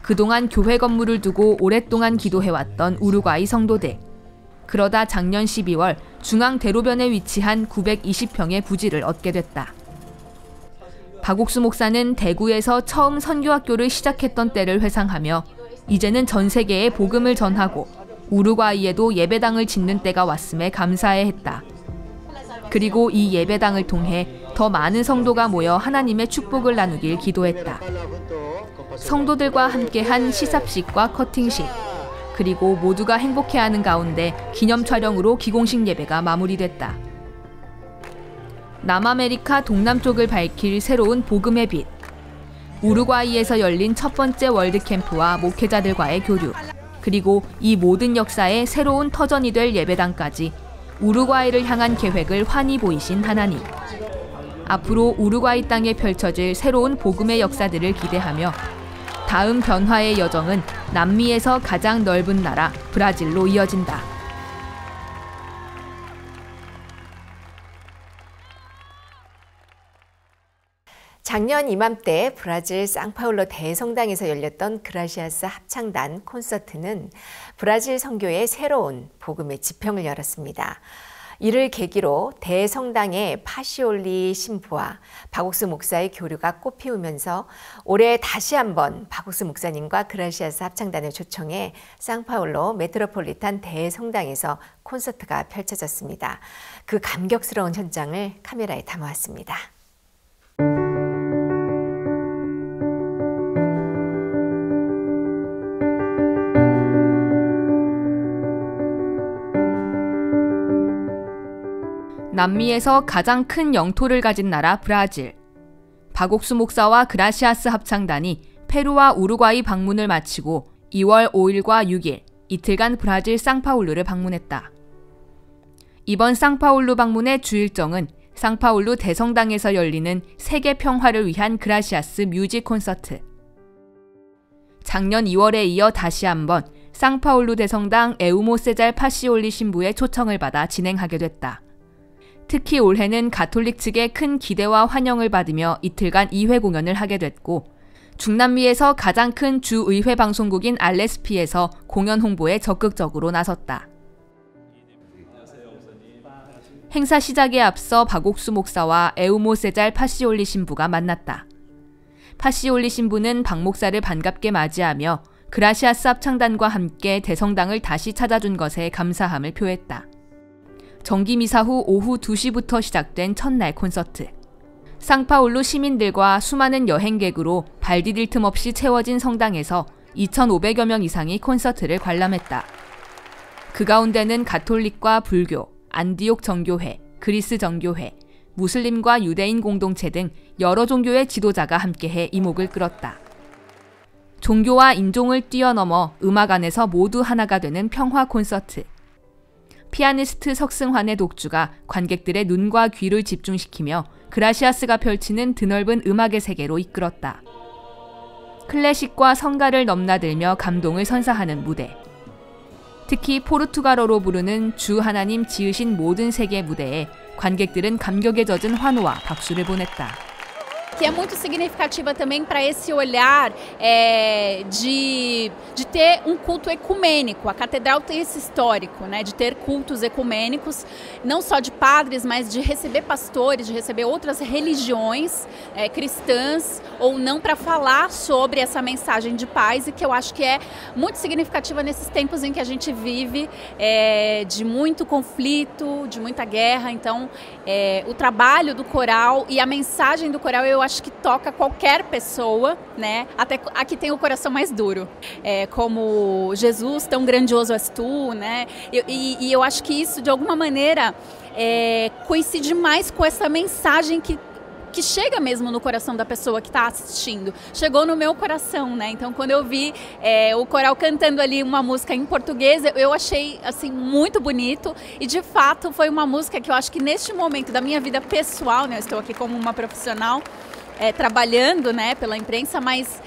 그동안 교회 건물을 두고 오랫동안 기도해왔던 우루과이 성도들. 그러다 작년 12월 중앙 대로변에 위치한 920평의 부지를 얻게 됐다. 박옥수 목사는 대구에서 처음 선교학교를 시작했던 때를 회상하며 이제는 전 세계에 복음을 전하고 우루과이에도 예배당을 짓는 때가 왔음에 감사해 했다. 그리고 이 예배당을 통해 더 많은 성도가 모여 하나님의 축복을 나누길 기도했다. 성도들과 함께한 시삽식과 커팅식, 그리고 모두가 행복해하는 가운데 기념 촬영으로 기공식 예배가 마무리됐다. 남아메리카 동남쪽을 밝힐 새로운 복음의 빛. 우루과이에서 열린 첫 번째 월드 캠프와 목회자들과의 교류, 그리고 이 모든 역사의 새로운 터전이 될 예배당까지 우루과이를 향한 계획을 환히 보이신 하나님. 앞으로 우루과이 땅에 펼쳐질 새로운 복음의 역사들을 기대하며 다음 변화의 여정은 남미에서 가장 넓은 나라 브라질로 이어진다. 작년 이맘때 브라질 상파울로 대성당에서 열렸던 그라시아스 합창단 콘서트는 브라질 선교의 새로운 복음의 지평을 열었습니다. 이를 계기로 대성당의 파시올리 신부와 박옥수 목사의 교류가 꽃피우면서 올해 다시 한번 박옥수 목사님과 그라시아스 합창단을 초청해 상파울로 메트로폴리탄 대성당에서 콘서트가 펼쳐졌습니다. 그 감격스러운 현장을 카메라에 담아왔습니다. 남미에서 가장 큰 영토를 가진 나라 브라질. 박옥수 목사와 그라시아스 합창단이 페루와 우루과이 방문을 마치고 2월 5일과 6일 이틀간 브라질 상파울루를 방문했다. 이번 상파울루 방문의 주일정은 상파울루 대성당에서 열리는 세계 평화를 위한 그라시아스 뮤직 콘서트. 작년 2월에 이어 다시 한번 상파울루 대성당 에우모 세잘 파시올리 신부의 초청을 받아 진행하게 됐다. 특히 올해는 가톨릭 측의 큰 기대와 환영을 받으며 이틀간 2회 공연을 하게 됐고 중남미에서 가장 큰 주의회 방송국인 알레스피에서 공연 홍보에 적극적으로 나섰다. 행사 시작에 앞서 박옥수 목사와 에우모 세잘 파시올리 신부가 만났다. 파시올리 신부는 박 목사를 반갑게 맞이하며 그라시아스 합창단과 함께 대성당을 다시 찾아준 것에 감사함을 표했다. 정기미사 후 오후 2시부터 시작된 첫날 콘서트. 상파울루 시민들과 수많은 여행객으로 발 디딜 틈 없이 채워진 성당에서 2,500여 명 이상이 콘서트를 관람했다. 그 가운데는 가톨릭과 불교, 안디옥 정교회, 그리스 정교회, 무슬림과 유대인 공동체 등 여러 종교의 지도자가 함께해 이목을 끌었다. 종교와 인종을 뛰어넘어 음악 안에서 모두 하나가 되는 평화 콘서트. 피아니스트 석승환의 독주가 관객들의 눈과 귀를 집중시키며 그라시아스가 펼치는 드넓은 음악의 세계로 이끌었다. 클래식과 성가를 넘나들며 감동을 선사하는 무대. 특히 포르투갈어로 부르는 주 하나님 지으신 모든 세계 무대에 관객들은 감격에 젖은 환호와 박수를 보냈다. Que é muito significativa também para esse olhar é, de, de ter um culto ecumênico. A catedral tem esse histórico, né, de ter cultos ecumênicos, não só de padres, mas de receber pastores, de receber outras religiões é, cristãs ou não para falar sobre essa mensagem de paz e que eu acho que é muito significativa nesses tempos em que a gente vive é, de muito conflito, de muita guerra. Então, é, o trabalho do coral e a mensagem do coral eu acho que toca qualquer pessoa, né? Até que tem o coração mais duro. É, como Jesus, tão grandioso és tu, né? E, e, e eu acho que isso, de alguma maneira, é, coincide mais com essa mensagem que que chega mesmo no coração da pessoa que está assistindo. Chegou no meu coração, né? Então, quando eu vi é, o coral cantando ali uma música em português, eu achei assim muito bonito e de fato foi uma música que eu acho que neste momento da minha vida pessoal, né? Eu estou aqui como uma profissional é, trabalhando, né, pela imprensa, mas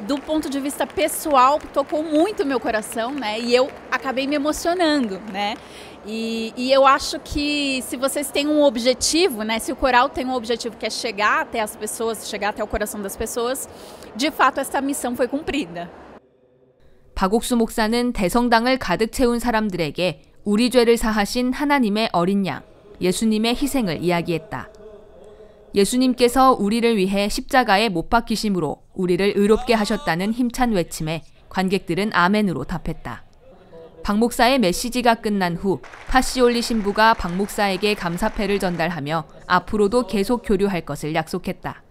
do ponto de vista pessoal, tocou muito meu coração, né? E eu acabei me emocionando, né? E, e, eu acho que se vocês têm um objetivo, né? Se o coral tem um objetivo que é chegar até as pessoas, chegar até o coração das pessoas, de fato essa missão foi cumprida. 박옥수 목사는 대성당을 가득 채운 사람들에게 우리 죄를 사하신 하나님의 어린 양, 예수님의 희생을 이야기했다. 예수님께서 우리를 위해 십자가에 못 박히심으로 우리를 의롭게 하셨다는 힘찬 외침에 관객들은 아멘으로 답했다. 박 목사의 메시지가 끝난 후 파시올리 신부가 박 목사에게 감사패를 전달하며 앞으로도 계속 교류할 것을 약속했다.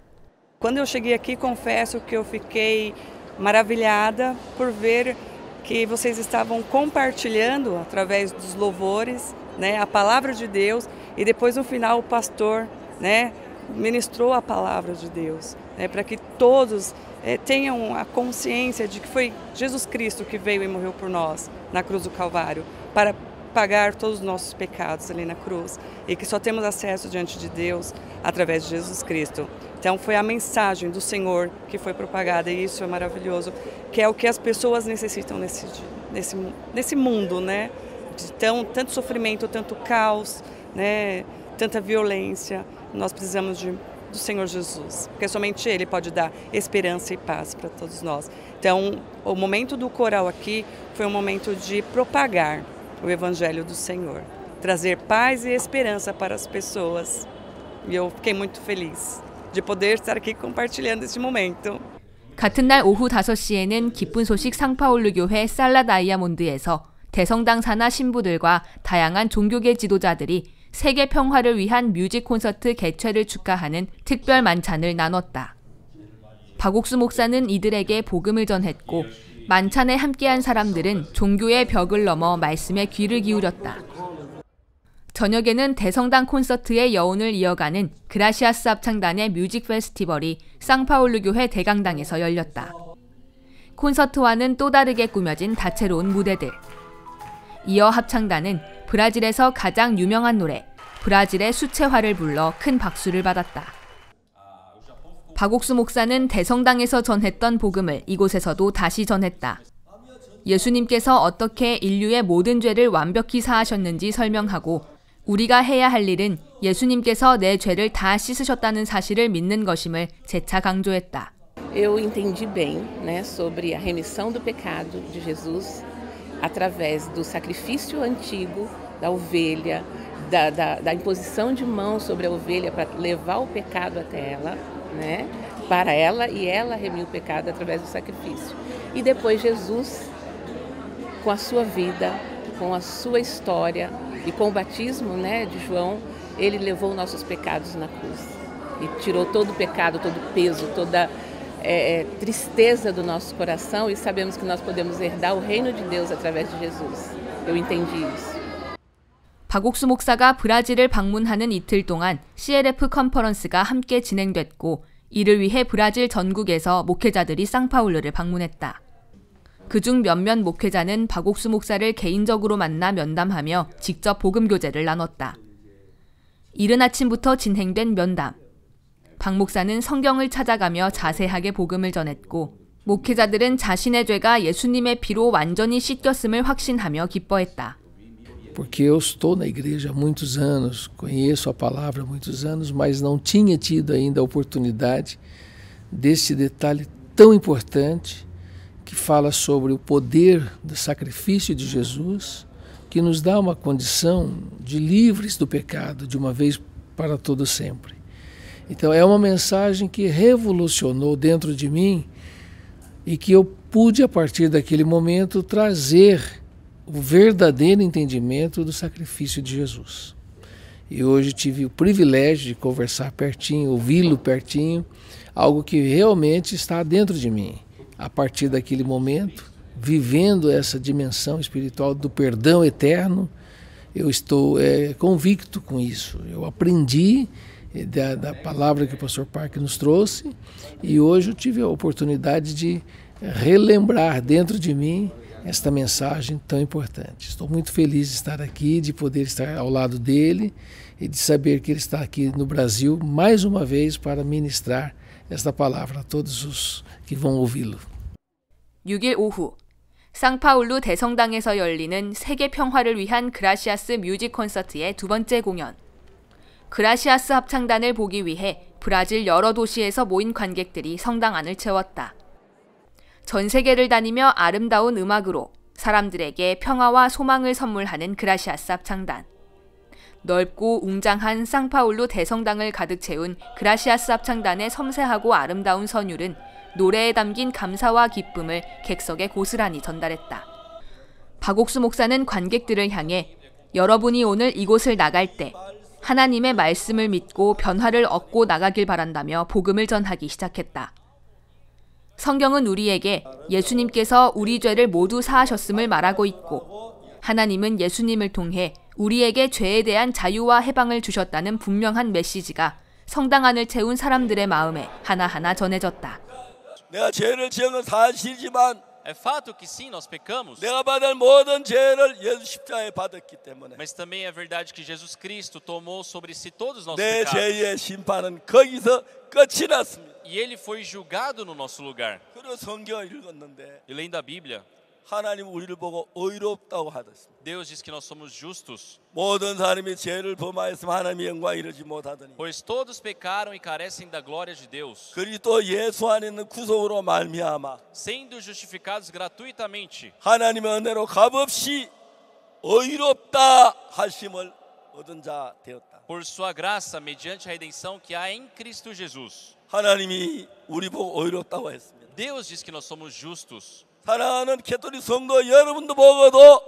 Quando eu cheguei aqui, confesso que eu fiquei maravilhada por ver que vocês estavam compartilhando através dos louvores, né, a palavra de Deus e depois no final o pastor, né, ministrou a palavra de Deus, né, para que todos é, tenham a consciência de que foi Jesus Cristo que veio e morreu por nós na cruz do Calvário, para pagar todos os nossos pecados ali na cruz e que só temos acesso diante de Deus através de Jesus Cristo. Então foi a mensagem do Senhor que foi propagada e isso é maravilhoso, que é o que as pessoas necessitam nesse nesse nesse mundo, né? De tão tanto sofrimento, tanto caos, né? Tanta violência. Nós precisamos de do Senhor Jesus, porque somente Ele pode dar esperança e paz para todos nós. Então, o momento do coral aqui foi um momento de propagar o Evangelho do Senhor, trazer paz e esperança para as pessoas. E eu fiquei muito feliz de poder estar aqui compartilhando esse momento. 같은 날 오후 5시에는 기쁜 소식 상파울루 교회 살라 다이아몬드에서 대성당 산하 신부들과 다양한 종교계 지도자들이 세계 평화를 위한 뮤직 콘서트 개최를 축하하는 특별 만찬을 나눴다. 박옥수 목사는 이들에게 복음을 전했고 만찬에 함께한 사람들은 종교의 벽을 넘어 말씀에 귀를 기울였다. 저녁에는 대성당 콘서트의 여운을 이어가는 그라시아스 합창단의 뮤직 페스티벌이 상파울루 교회 대강당에서 열렸다. 콘서트와는 또 다르게 꾸며진 다채로운 무대들. 이어 합창단은 브라질에서 가장 유명한 노래 브라질의 수채화를 불러 큰 박수를 받았다. 박옥수 목사는 대성당에서 전했던 복음을 이곳에서도 다시 전했다. 예수님께서 어떻게 인류의 모든 죄를 완벽히 사하셨는지 설명하고 우리가 해야 할 일은 예수님께서 내 죄를 다 씻으셨다는 사실을 믿는 것임을 재차 강조했다. Eu entendi bem, né, sobre a remissão do pecado de Jesus através do sacrifício antigo da ovelha, da, da, da imposição de mão sobre a ovelha para levar o pecado até ela, né? Para ela e ela remir o pecado através do sacrifício. E depois Jesus, com a sua vida, com a sua história e com o batismo, né, de João, ele levou nossos pecados na cruz e tirou todo o pecado, todo o peso, toda é, tristeza do nosso coração e sabemos que nós podemos herdar o reino de Deus através de Jesus. Eu entendi isso. 박옥수 목사가 브라질을 방문하는 이틀 동안 CLF 컨퍼런스가 함께 진행됐고 이를 위해 브라질 전국에서 목회자들이 상파울루를 방문했다. 그중 몇몇 목회자는 박옥수 목사를 개인적으로 만나 면담하며 직접 복음 교제를 나눴다. 이른 아침부터 진행된 면담. 박 목사는 성경을 찾아가며 자세하게 복음을 전했고 목회자들은 자신의 죄가 예수님의 피로 완전히 씻겼음을 확신하며 기뻐했다. porque eu estou na igreja há muitos anos, conheço a palavra há muitos anos, mas não tinha tido ainda a oportunidade desse detalhe tão importante que fala sobre o poder do sacrifício de Jesus, que nos dá uma condição de livres do pecado de uma vez para todo sempre. Então é uma mensagem que revolucionou dentro de mim e que eu pude a partir daquele momento trazer o verdadeiro entendimento do sacrifício de Jesus. E hoje tive o privilégio de conversar pertinho, ouvi-lo pertinho, algo que realmente está dentro de mim. A partir daquele momento, vivendo essa dimensão espiritual do perdão eterno, eu estou é, convicto com isso. Eu aprendi da, da, palavra que o pastor Parque nos trouxe e hoje eu tive a oportunidade de relembrar dentro de mim esta mensagem tão importante. Estou muito feliz de estar aqui, de poder estar ao lado dele e de saber que ele está aqui no Brasil mais uma vez para ministrar esta palavra a todos os que vão ouvi-lo. 6일 오후 상파울루 대성당에서 열리는 세계 평화를 위한 그라시아스 뮤직 콘서트의 두 번째 공연. 그라시아스 합창단을 보기 위해 브라질 여러 도시에서 모인 관객들이 성당 안을 채웠다. 전 세계를 다니며 아름다운 음악으로 사람들에게 평화와 소망을 선물하는 그라시아스 합창단. 넓고 웅장한 상파울루 대성당을 가득 채운 그라시아스 합창단의 섬세하고 아름다운 선율은 노래에 담긴 감사와 기쁨을 객석에 고스란히 전달했다. 박옥수 목사는 관객들을 향해 여러분이 오늘 이곳을 나갈 때 하나님의 말씀을 믿고 변화를 얻고 나가길 바란다며 복음을 전하기 시작했다. 성경은 우리에게 예수님께서 우리 죄를 모두 사하셨음을 말하고 있고 하나님은 예수님을 통해 우리에게 죄에 대한 자유와 해방을 주셨다는 분명한 메시지가 성당 안을 채운 사람들의 마음에 하나하나 전해졌다. 내가 죄를 지은 건 사실이지만 É fato que sim, nós pecamos. Mas também é verdade que Jesus Cristo tomou sobre si todos os nossos pecados. E ele foi julgado no nosso lugar. E lendo a Bíblia. 하나님 우리를 보고 의롭다고 하셨습니다. Deus diz que nós somos justos, 모든 사람이 죄를 범하였으면 하나님의 영광 이르지 못하더니 pois todos pecaram e carecem da glória de Deus, 그리스도 예수 안에 있는 구속으로 말미암아 sendo justificados gratuitamente. 하나님의 은혜로 값없이 의롭다 하심을 얻은 자 되었다. Por sua graça, mediante a redenção que há em Cristo Jesus. 하나님이 우리 보고 의롭다고 했습니다. Deus diz que nós somos justos. 사랑하는 캐톨릭 성도 여러분도 보고도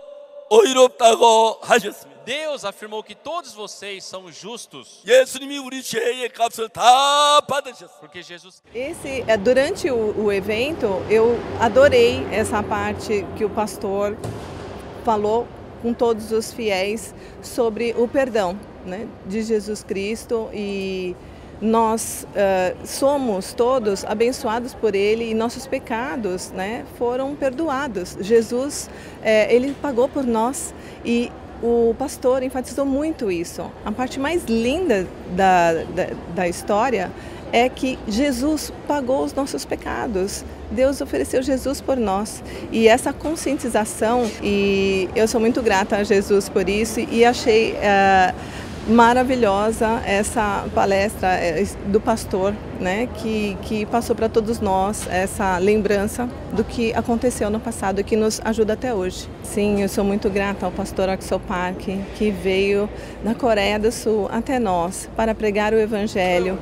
의롭다고 하셨습니다. Deus afirmou que todos vocês são justos. 예수님이 우리 죄의 값을 다 받으셨어요. Porque Jesus Esse, é, durante o, o evento, eu adorei essa parte que o pastor falou com todos os fiéis sobre o perdão né, de Jesus Cristo e nós eh, somos todos abençoados por Ele e nossos pecados né, foram perdoados. Jesus, eh, Ele pagou por nós e o pastor enfatizou muito isso. A parte mais linda da, da, da história é que Jesus pagou os nossos pecados. Deus ofereceu Jesus por nós. E essa conscientização, e eu sou muito grata a Jesus por isso, e achei eh, maravilhosa essa palestra eh, do pastor, né, que, que passou para todos nós essa lembrança do que aconteceu no passado e que nos ajuda até hoje. Sim, eu sou muito grata ao pastor Axel Park, que veio da Coreia do Sul até nós para pregar o Evangelho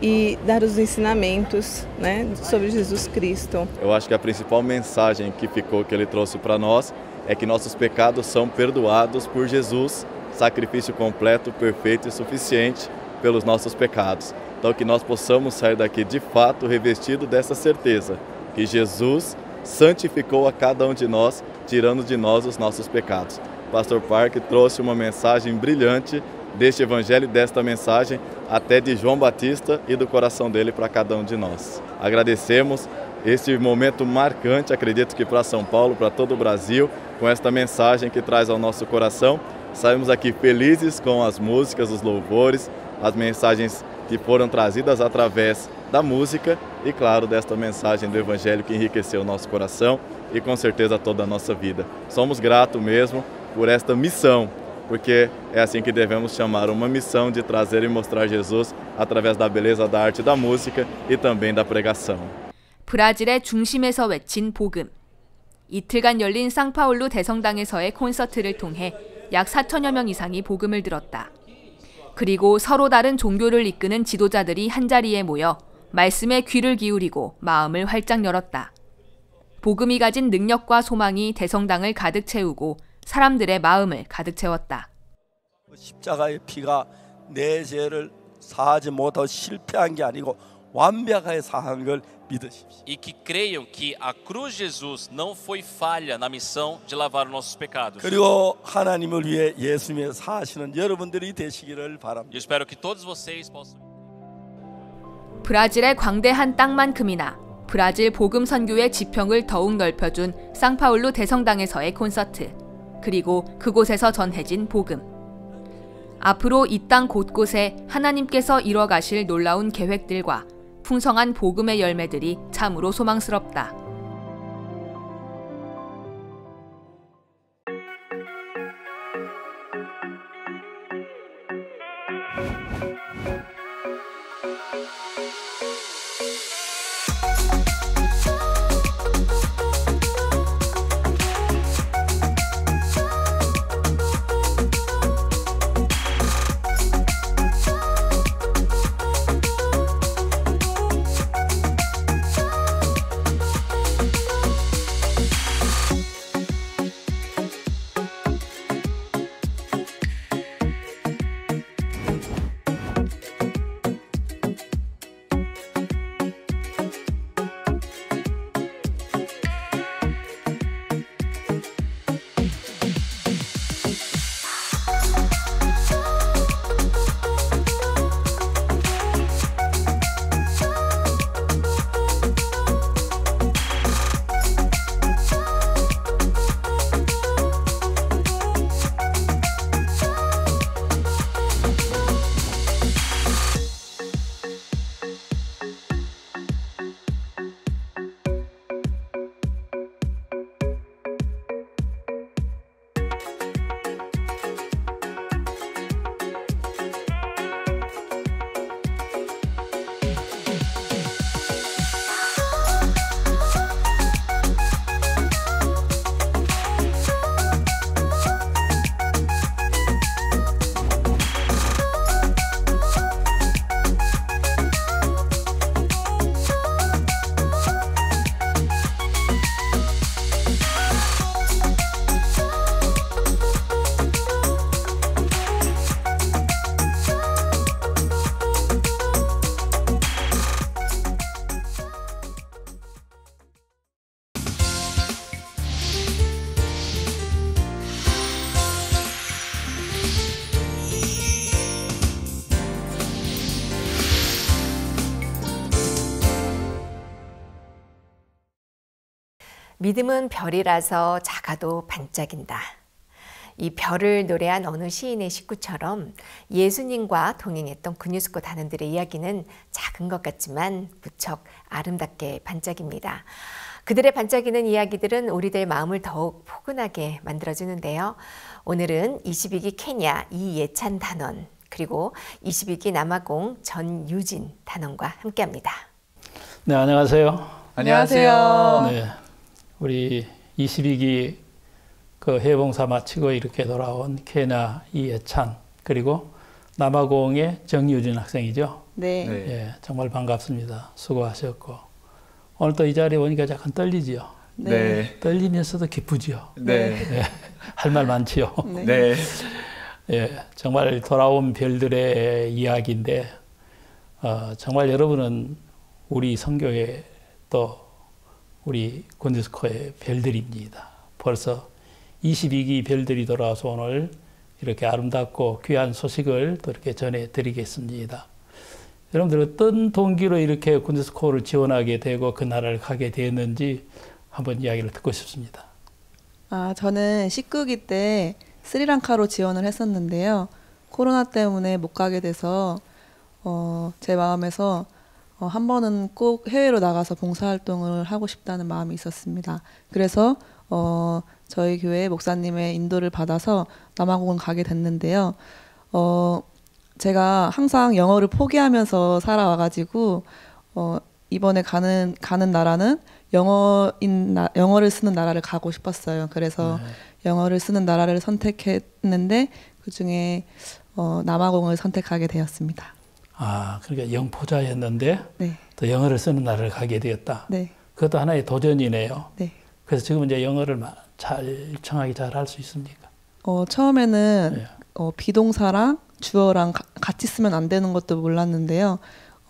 e dar os ensinamentos né, sobre Jesus Cristo. Eu acho que a principal mensagem que ficou que ele trouxe para nós é que nossos pecados são perdoados por Jesus, sacrifício completo, perfeito e suficiente pelos nossos pecados. Então que nós possamos sair daqui de fato revestido dessa certeza que Jesus santificou a cada um de nós, tirando de nós os nossos pecados. Pastor Park trouxe uma mensagem brilhante deste evangelho, desta mensagem, até de João Batista e do coração dele para cada um de nós. Agradecemos este momento marcante, acredito que para São Paulo, para todo o Brasil, com esta mensagem que traz ao nosso coração. Saímos aqui felizes com as músicas, os louvores, as mensagens que foram trazidas através da música e, claro, desta mensagem do Evangelho que enriqueceu o nosso coração e com certeza toda a nossa vida. Somos gratos mesmo por esta missão, porque é assim que devemos chamar uma missão de trazer e mostrar Jesus através da beleza da arte e da música e também da pregação. 브라질의 중심에서 외친 복음. 이틀간 열린 상파울루 대성당에서의 콘서트를 통해 약 4천여 명 이상이 복음을 들었다. 그리고 서로 다른 종교를 이끄는 지도자들이 한자리에 모여 말씀에 귀를 기울이고 마음을 활짝 열었다. 복음이 가진 능력과 소망이 대성당을 가득 채우고 사람들의 마음을 가득 채웠다. 십자가의 피가 내 죄를 사하지 못하고 실패한 게 아니고 완벽하게 사한 걸 믿으십시오. E que creiam que a cruz de Jesus não foi falha na missão de lavar os nossos pecados. 그리고 하나님을 위해 예수님의 사시는 여러분들이 되시기를 바랍니다. Eu espero que todos vocês possam 브라질의 광대한 땅만큼이나 브라질 복음 선교의 지평을 더욱 넓혀준 상파울루 대성당에서의 콘서트, 그리고 그곳에서 전해진 복음. 앞으로 이 땅 곳곳에 하나님께서 이뤄가실 놀라운 계획들과 풍성한 복음의 열매들이 참으로 소망스럽다. 믿음은 별이라서 작아도 반짝인다. 이 별을 노래한 어느 시인의 식구처럼 예수님과 동행했던 근유스코 단원들의 이야기는 작은 것 같지만 무척 아름답게 반짝입니다. 그들의 반짝이는 이야기들은 우리들 마음을 더욱 포근하게 만들어주는데요. 오늘은 22기 케냐 이예찬 단원 그리고 22기 남아공 전유진 단원과 함께합니다. 네 안녕하세요. 안녕하세요. 네, 우리 22기 그 해봉사 마치고 이렇게 돌아온 케냐 이예찬 그리고 남아공의 정유진 학생이죠. 네. 예, 정말 반갑습니다. 수고하셨고 오늘 또 이 자리에 오니까 약간 떨리지요. 네. 떨리면서도 기쁘지요. 네. 할말 많지요. 네. 예, 정말 돌아온 별들의 이야기인데 어, 정말 여러분은 우리 성교의 또 우리 곤디스코의 별들입니다. 벌써 22기 별들이 돌아와서 오늘 이렇게 아름답고 귀한 소식을 또 이렇게 전해드리겠습니다. 여러분들 어떤 동기로 이렇게 곤디스코를 지원하게 되고 그 나라를 가게 되었는지 한번 이야기를 듣고 싶습니다. 아, 저는 19기 때 스리랑카로 지원을 했었는데요. 코로나 때문에 못 가게 돼서 어, 제 마음에서 어, 한 번은 꼭 해외로 나가서 봉사활동을 하고 싶다는 마음이 있었습니다. 그래서 어, 저희 교회 목사님의 인도를 받아서 남아공을 가게 됐는데요. 어, 제가 항상 영어를 포기하면서 살아와가지고 어, 이번에 가는 가는 나라는 영어인 나, 영어를 쓰는 나라를 가고 싶었어요. 그래서 영어를 쓰는 나라를 선택했는데 그 중에 어, 남아공을 선택하게 되었습니다. 아, 그러니까 영포자였는데 네. 또 영어를 쓰는 나라를 가게 되었다. 네. 그것도 하나의 도전이네요. 네. 그래서 지금 이제 영어를 마- 잘 청하게 잘할 수 있습니까? 어, 처음에는 네. 어, 비동사랑 주어랑 가- 같이 쓰면 안 되는 것도 몰랐는데요.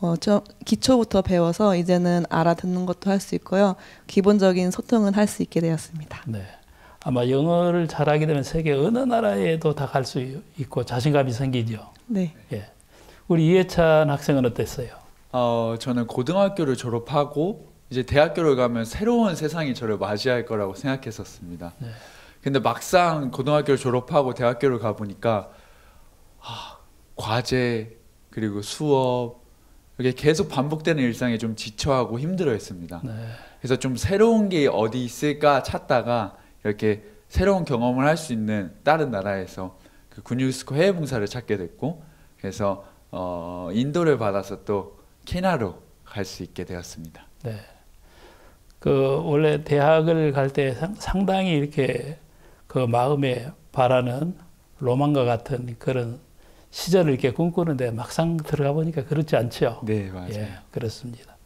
어, 저 기초부터 배워서 이제는 알아듣는 것도 할 수 있고요. 기본적인 소통은 할 수 있게 되었습니다. 네. 아마 영어를 잘하게 되면 세계 어느 나라에도 다 갈 수 있고 자신감이 생기죠. 네. 예. 우리 이해찬 학생은 어땠어요? 어, 저는 고등학교를 졸업하고 이제 대학교를 가면 새로운 세상이 저를 맞이할 거라고 생각했었습니다. 네. 근데 막상 고등학교를 졸업하고 대학교를 가보니까 아, 과제 그리고 수업 이게 계속 반복되는 일상에 좀 지쳐하고 힘들어했습니다. 네. 그래서 좀 새로운 게 어디 있을까 찾다가 이렇게 새로운 경험을 할 수 있는 다른 나라에서 그 군유스코 해외 봉사를 찾게 됐고 그래서 어, 인도를 받아서 또 케냐로 갈 수 있게 되었습니다. 네. 그 원래 대학을 갈 때 상당히 이렇게 그 마음에 바라는 로망과 같은 그런 시절을 이렇게 꿈꾸는데 막상 들어가 보니까 그렇지 않죠. 네, 맞아요. 예, 그렇습니다.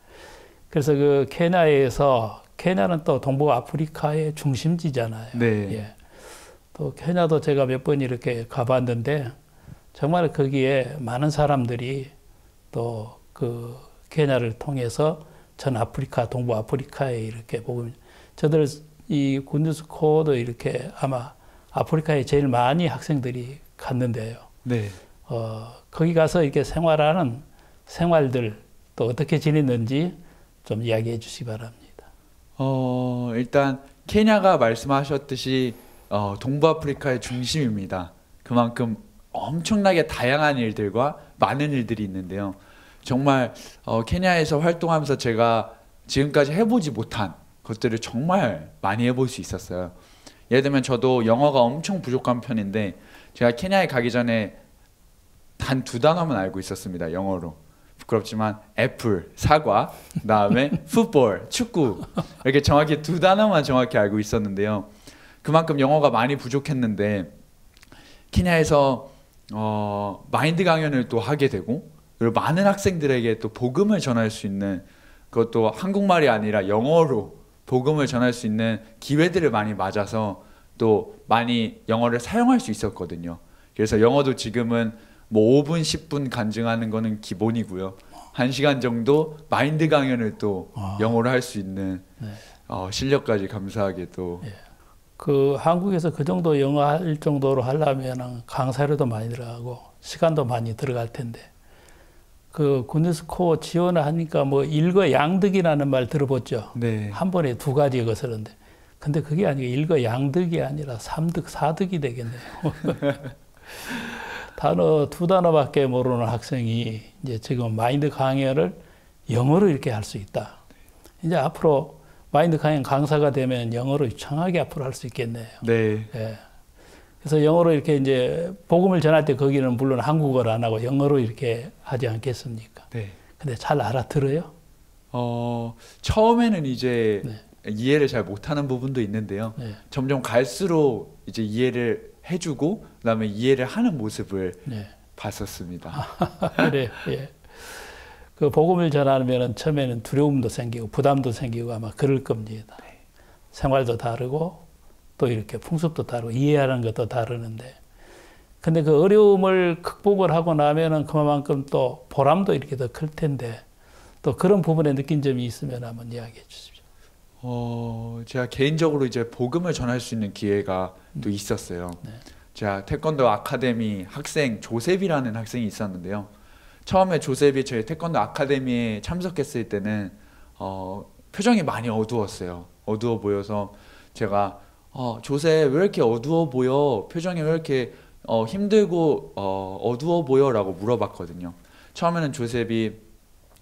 그래서 그 케냐에서 케냐는 또 동북 아프리카의 중심지잖아요. 네. 예. 또 케냐도 제가 몇 번 이렇게 가봤는데 정말 거기에 많은 사람들이 또 그 케냐를 통해서 전 아프리카, 동부 아프리카에 이렇게 보면 저들 이 군주스코도 이렇게 아마 아프리카에 제일 많이 학생들이 갔는데요. 네. 어, 거기 가서 이렇게 생활하는 생활들 또 어떻게 지냈는지 좀 이야기해 주시기 바랍니다. 어, 일단 케냐가 말씀하셨듯이 어, 동부아프리카의 중심입니다. 그만큼 엄청나게 다양한 일들과 많은 일들이 있는데요. 정말 어, 케냐에서 활동하면서 제가 지금까지 해보지 못한 것들을 정말 많이 해볼 수 있었어요. 예를 들면 저도 영어가 엄청 부족한 편인데 제가 케냐에 가기 전에 단 두 단어만 알고 있었습니다. 영어로. 부끄럽지만 애플, 사과, 그다음에 풋볼, 축구 이렇게 정확히 두 단어만 정확히 알고 있었는데요. 그만큼 영어가 많이 부족했는데 케냐에서 어, 마인드 강연을 또 하게 되고 그리고 많은 학생들에게 또 복음을 전할 수 있는 그것도 한국말이 아니라 영어로 복음을 전할 수 있는 기회들을 많이 맞아서 또 많이 영어를 사용할 수 있었거든요. 그래서 영어도 지금은 뭐 5분, 10분 간증하는 거는 기본이고요. 1시간 정도 마인드 강연을 또 영어로 할 수 있는 어, 실력까지 감사하게 또 그 한국에서 그 정도 영어 할 정도로 하려면 강사료도 많이 들어가고 시간도 많이 들어갈 텐데 그 군대스코 지원을 하니까 뭐 일거양득이라는 말 들어봤죠. 네. 한 번에 두 가지 것을는데 근데 그게 아니고 일거양득이 아니라 삼득 사득이 되겠네요. 단어 두 단어밖에 모르는 학생이 이제 지금 마인드 강연을 영어로 이렇게 할 수 있다. 이제 앞으로 마인드 강연 강사가 되면 영어로 유창하게 앞으로 할 수 있겠네요. 네. 예. 그래서 영어로 이렇게 이제 복음을 전할 때 거기는 물론 한국어를 안 하고 영어로 이렇게 하지 않겠습니까? 네. 근데 잘 알아들어요? 어, 처음에는 이제 이해를 잘 못하는 부분도 있는데요. 네. 점점 갈수록 이제 이해를 해주고 그다음에 이해를 하는 모습을 네. 봤었습니다. 그래, 예. 그 복음을 전하면은 처음에는 두려움도 생기고 부담도 생기고 아마 그럴 겁니다. 생활도 다르고 또 이렇게 풍습도 다르고 이해하는 것도 다르는데 근데 그 어려움을 극복을 하고 나면은 그만큼 또 보람도 이렇게 더 클 텐데 또 그런 부분에 느낀 점이 있으면 한번 이야기해 주십시오. 어, 제가 개인적으로 이제 복음을 전할 수 있는 기회가 또 있었어요. 제가 태권도 아카데미 학생 조셉이라는 학생이 있었는데요. 처음에 조셉이 저희 태권도 아카데미에 참석했을 때는 어, 표정이 많이 어두웠어요. 어두워 보여서 제가 어, 조셉 왜 이렇게 어두워 보여? 표정이 왜 이렇게 어, 힘들고 어, 어두워 보여 라고 물어봤거든요. 처음에는 조셉이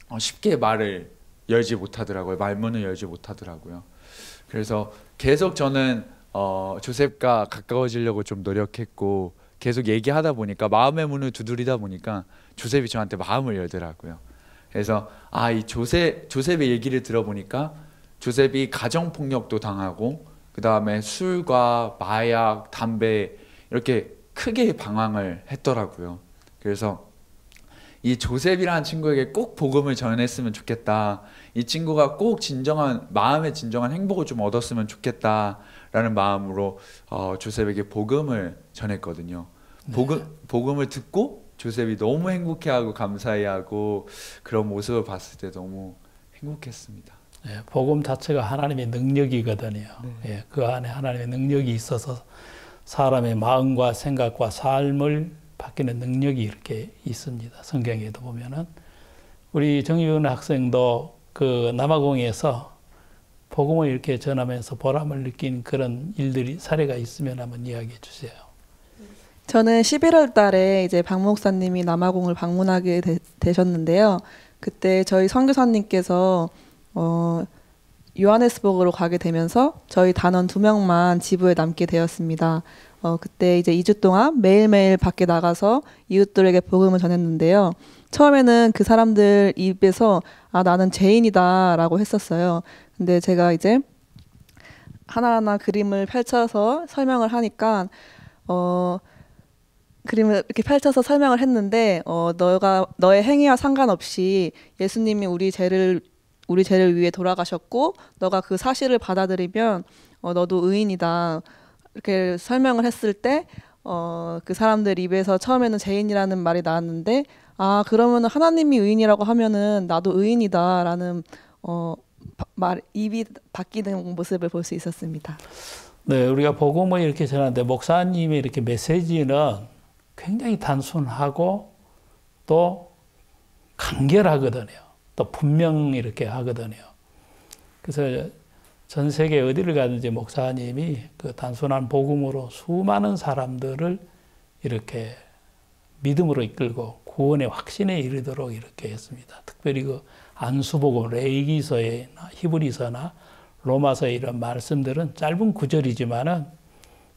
어, 쉽게 말을 열지 못하더라고요. 말문을 열지 못하더라고요. 그래서 계속 저는 어, 조셉과 가까워지려고 좀 노력했고 계속 얘기하다 보니까 마음의 문을 두드리다 보니까 조셉이 저한테 마음을 열더라고요. 그래서 아 이 조셉 조셉의 얘기를 들어보니까 조셉이 가정 폭력도 당하고 그 다음에 술과 마약, 담배 이렇게 크게 방황을 했더라고요. 그래서 이 조셉이라는 친구에게 꼭 복음을 전했으면 좋겠다. 이 친구가 꼭 진정한 마음의 진정한 행복을 좀 얻었으면 좋겠다라는 마음으로 어, 조셉에게 복음을 전했거든요. 복음 복음을 듣고 조셉이 너무 행복해하고 감사해하고 그런 모습을 봤을 때 너무 행복했습니다. 예, 복음 자체가 하나님의 능력이거든요. 예, 그 안에 하나님의 능력이 있어서 사람의 마음과 생각과 삶을 바뀌는 능력이 이렇게 있습니다. 성경에도 보면은 우리 정유은 학생도 그 남아공에서 복음을 이렇게 전하면서 보람을 느낀 그런 일들이 사례가 있으면 한번 이야기해 주세요. 저는 11월 달에 이제 박 목사님이 남아공을 방문하게 되, 셨는데요 그때 저희 선교사님께서 어, 요하네스버그로 가게 되면서 저희 단원 두 명만 지부에 남게 되었습니다. 어, 그때 이제 2주 동안 매일매일 밖에 나가서 이웃들에게 복음을 전했는데요. 처음에는 그 사람들 입에서 아, 나는 죄인이다 라고 했었어요. 근데 제가 이제 하나하나 그림을 펼쳐서 설명을 하니까 어, 그림을 이렇게 펼쳐서 설명을 했는데 어, 너가 너의 행위와 상관없이 예수님이 우리 죄를 우리 죄를 위해 돌아가셨고 너가 그 사실을 받아들이면 어, 너도 의인이다 이렇게 설명을 했을 때 어, 그 사람들 입에서 처음에는 죄인이라는 말이 나왔는데 아 그러면 하나님이 의인이라고 하면은 나도 의인이다라는 어, 말 입이 바뀌는 모습을 볼 수 있었습니다. 네, 우리가 복음을 이렇게 전하는데 목사님의 이렇게 메시지는 굉장히 단순하고 또 간결하거든요. 또 분명 이렇게 하거든요. 그래서 전 세계 어디를 가든지 목사님이 그 단순한 복음으로 수많은 사람들을 이렇게 믿음으로 이끌고 구원의 확신에 이르도록 이렇게 했습니다. 특별히 그 안수복음, 레이기서나 히브리서나 로마서의 이런 말씀들은 짧은 구절이지만은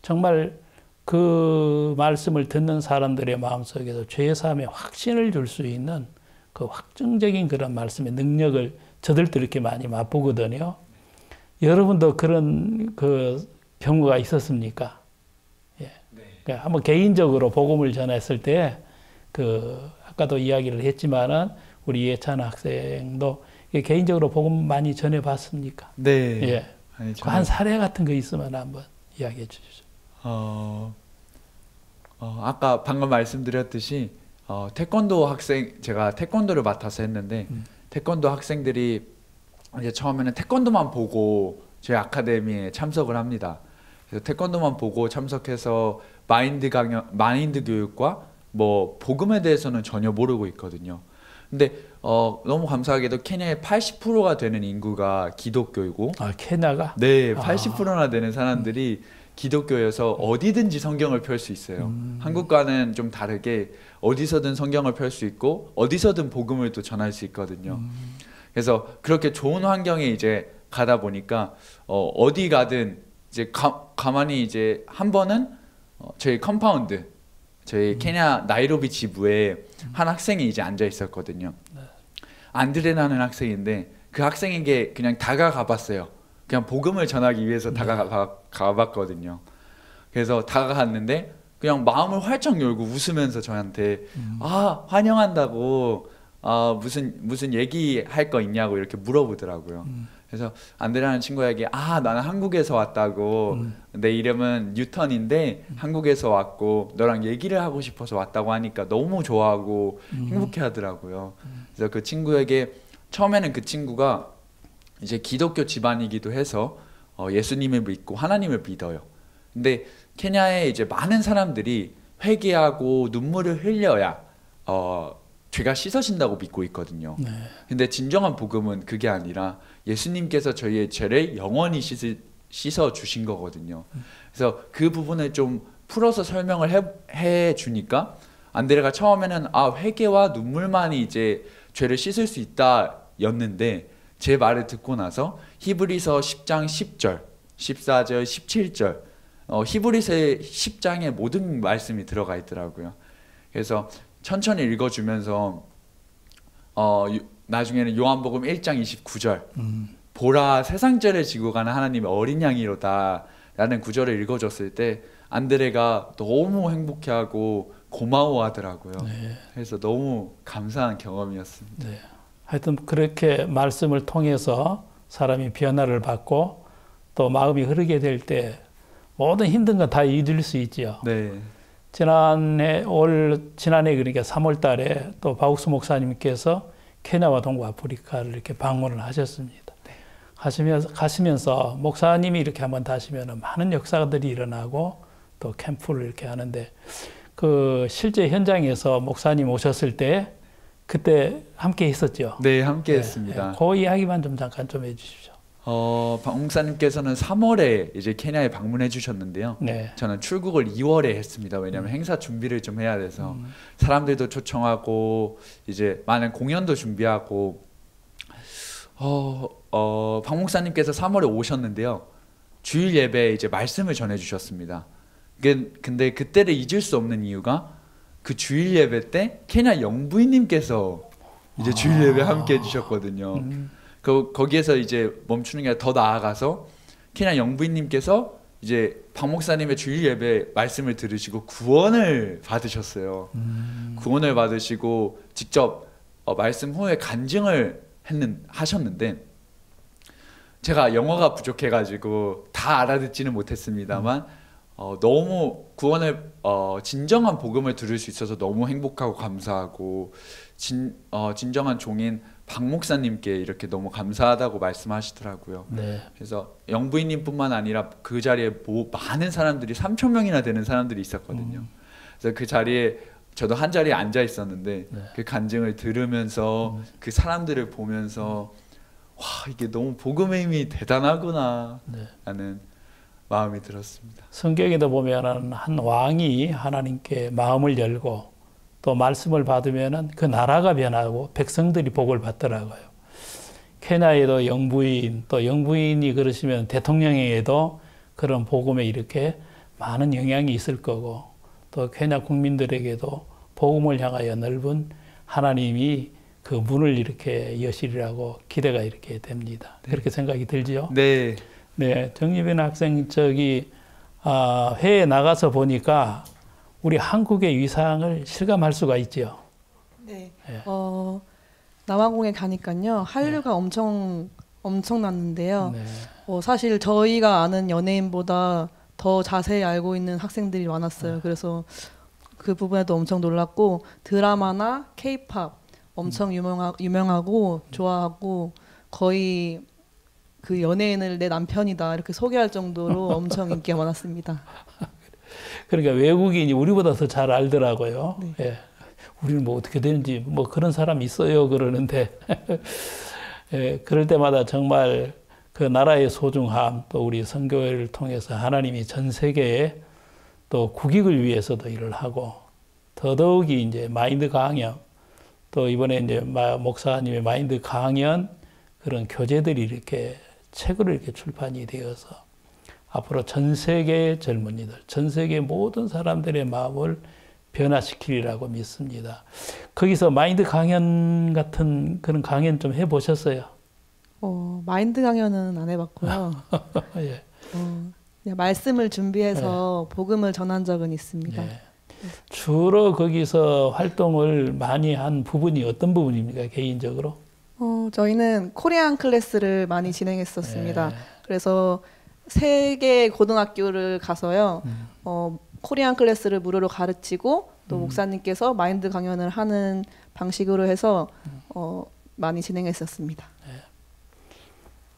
정말 그 말씀을 듣는 사람들의 마음속에서 죄사함의 확신을 줄 수 있는 그 확정적인 그런 말씀의 능력을 저들도 이렇게 많이 맛보거든요. 여러분도 그런 그 경우가 있었습니까? 예. 그러니까 한번 개인적으로 복음을 전했을 때 그 아까도 이야기를 했지만은 우리 예찬 학생도 개인적으로 복음 많이 전해봤습니까? 네. 예. 아니, 한 사례 같은 거 있으면 한번 이야기해 주시죠. 어, 어, 아까 방금 말씀드렸듯이 어, 태권도 학생 제가 태권도를 맡아서 했는데 음. 태권도 학생들이 이제 처음에는 태권도만 보고 저희 아카데미에 참석을 합니다. 그래서 태권도만 보고 참석해서 마인드 강연, 마인드 교육과 뭐 복음에 대해서는 전혀 모르고 있거든요. 근데 어, 너무 감사하게도 케냐의 80%가 되는 인구가 기독교이고 아 케냐가 네 80%나 되는 사람들이 음. 기독교여서 어디든지 성경을 펼 수 있어요. 음. 한국과는 좀 다르게 어디서든 성경을 펼 수 있고 어디서든 복음을 또 전할 수 있거든요. 음. 그래서 그렇게 좋은 환경에 이제 가다 보니까 어, 어디 가든 이제 가, 가만히 이제 한 번은 어, 저희 compound 저희 음. 케냐 나이로비 지부에 음. 한 학생이 이제 앉아 있었거든요. 네. 안드레라는 학생인데 그 학생에게 그냥 다가가 봤어요. 그냥 복음을 전하기 위해서 네. 다가가 봤거든요. 그래서 다가갔는데 그냥 마음을 활짝 열고 웃으면서 저한테 음. 아 환영한다고 아 무슨 무슨 얘기할 거 있냐고 이렇게 물어보더라고요. 음. 그래서 안드레라는 친구에게 아 나는 한국에서 왔다고 음. 내 이름은 뉴턴인데 음. 한국에서 왔고 너랑 얘기를 하고 싶어서 왔다고 하니까 너무 좋아하고 음. 행복해하더라고요. 음. 그래서 그 친구에게 처음에는 그 친구가 이제 기독교 집안이기도 해서 어, 예수님을 믿고 하나님을 믿어요. 근데 케냐에 이제 많은 사람들이 회개하고 눈물을 흘려야 어, 죄가 씻어진다고 믿고 있거든요. 네. 근데 진정한 복음은 그게 아니라 예수님께서 저희의 죄를 영원히 씻 씻어 주신 거거든요. 그래서 그 부분을 좀 풀어서 설명을 해, 해 주니까 안드레가 처음에는 아 회개와 눈물만이 이제 죄를 씻을 수 있다였는데 제 말을 듣고 나서 히브리서 10장 10절, 14절, 17절 어, 히브리서의 10장에 모든 말씀이 들어가 있더라고요. 그래서 천천히 읽어주면서 어, 유- 나중에는 요한복음 1장 29절 보라 세상 죄를 지고 가는 하나님의 어린 양이로다 라는 구절을 읽어줬을 때 안드레가 너무 행복해하고 고마워하더라고요. 그래서 너무 감사한 경험이었습니다. 네. 하여튼 그렇게 말씀을 통해서 사람이 변화를 받고 또 마음이 흐르게 될 때 모든 힘든 건다 잊을 수 있지요. 네. 지난해 올 지난해 그러니까 3월 달에 또 바욱스 목사님께서 케냐와 동부 아프리카를 이렇게 방문을 하셨습니다. 하시면서 가시면서 목사님이 이렇게 한번 다시면 많은 역사들이 일어나고 또 캠프를 이렇게 하는데 그 실제 현장에서 목사님 오셨을 때 그때 함께 있었죠. 네, 함께 했습니다. 그 이야기만 좀 잠깐 좀 해주십시오. 어, 박 목사님께서는 3월에 이제 케냐에 방문해 주셨는데요. 네. 저는 출국을 2월에 했습니다. 왜냐하면 행사 준비를 좀 해야 돼서 사람들도 초청하고 이제 많은 공연도 준비하고 어, 어, 박 목사님께서 3월에 오셨는데요. 주일 예배에 이제 말씀을 전해 주셨습니다. 그- 근데 그때를 잊을 수 없는 이유가 그 주일 예배 때 케냐 영부인님께서 이제 주일 예배 함께 해주셨거든요. 그 거기에서 이제 멈추는 게 아니라 더 나아가서 케냐 영부인님께서 이제 박 목사님의 주일 예배 말씀을 들으시고 구원을 받으셨어요. 구원을 받으시고 직접 어, 말씀 후에 간증을 했는 하셨는데 제가 영어가 부족해가지고 다 알아듣지는 못했습니다만 어, 너무 구원을 어, 진정한 복음을 들을 수 있어서 너무 행복하고 감사하고 진, 어, 진정한 종인 박 목사님께 이렇게 너무 감사하다고 말씀하시더라고요. 네. 그래서 영부인님뿐만 아니라 그 자리에 뭐 많은 사람들이 3천 명이나 되는 사람들이 있었거든요. 그래서 그 자리에 저도 한 자리에 앉아 있었는데 그 간증을 들으면서 그 사람들을 보면서 와 이게 너무 복음의 힘이 대단하구나 라는 마음이 들었습니다. 성경에도 보면은 한 왕이 하나님께 마음을 열고 또 말씀을 받으면은 그 나라가 변하고 백성들이 복을 받더라고요. 케냐에도 영부인 또 영부인이 그러시면 대통령에게도 그런 복음에 이렇게 많은 영향이 있을 거고 또 케냐 국민들에게도 복음을 향하여 넓은 하나님이 그 문을 이렇게 여시리라고 기대가 이렇게 됩니다. 그렇게 생각이 들지요? 네. 네, 정유빈 학생 저기 아, 회에 나가서 보니까 우리 한국의 위상을 실감할 수가 있죠. 네. 예. 어, 남아공에 가니까요 한류가 엄청 엄청났는데요. 네. 어, 사실 저희가 아는 연예인보다 더 자세히 알고 있는 학생들이 많았어요. 그래서 그 부분에도 엄청 놀랐고 드라마나 케이팝 엄청 유명하, 유명하고 좋아하고 거의 그 연예인을 내 남편이다 이렇게 소개할 정도로 엄청 인기가 많았습니다. 그러니까 외국인이 우리보다 더 잘 알더라고요. 예. 우리는 뭐 어떻게 되는지 뭐 그런 사람 있어요 그러는데 예, 그럴 때마다 정말 그 나라의 소중함 또 우리 선교회를 통해서 하나님이 전 세계에 또 국익을 위해서도 일을 하고 더더욱이 이제 마인드 강연 또 이번에 이제 마- 목사님의 마인드 강연 그런 교재들이 이렇게 책으로 이렇게 출판이 되어서 앞으로 전 세계의 젊은이들, 전 세계 모든 사람들의 마음을 변화시키리라고 믿습니다. 거기서 마인드 강연 같은 그런 강연 좀 해보셨어요? 어, 마인드 강연은 안 해봤고요. 예. 어, 그냥 말씀을 준비해서 복음을 전한 적은 있습니다. 네. 주로 거기서 활동을 많이 한 부분이 어떤 부분입니까, 개인적으로? 어, 저희는 Korean class를 많이 진행했었습니다. 네. 그래서 세개 고등학교를 가서요. 음. 어, Korean class를 무료로 가르치고 또 음. 목사님께서 마인드 강연을 하는 방식으로 해서 음. 어, 많이 진행했었습니다.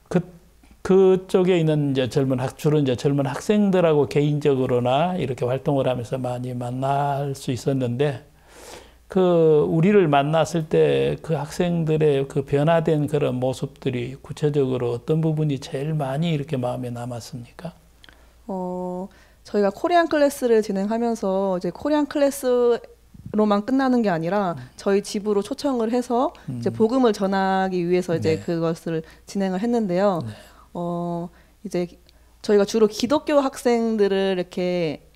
그 그쪽에 있는 이제 젊은 학 주로 이제 젊은 학생들하고 개인적으로나 이렇게 활동을 하면서 많이 만날 수 있었는데 그 우리를 만났을 때 그 학생들의 그 변화된 그런 모습들이 구체적으로 어떤 부분이 제일 많이 이렇게 마음에 남았습니까? 어, 저희가 Korean class를 진행하면서 이제 Korean class 로만 끝나는 게 아니라 저희 집으로 초청을 해서 이제 복음을 전하기 위해서 이제 네. 그것을 진행을 했는데요. 어 이제 저희가 주로 기독교 학생들을 이렇게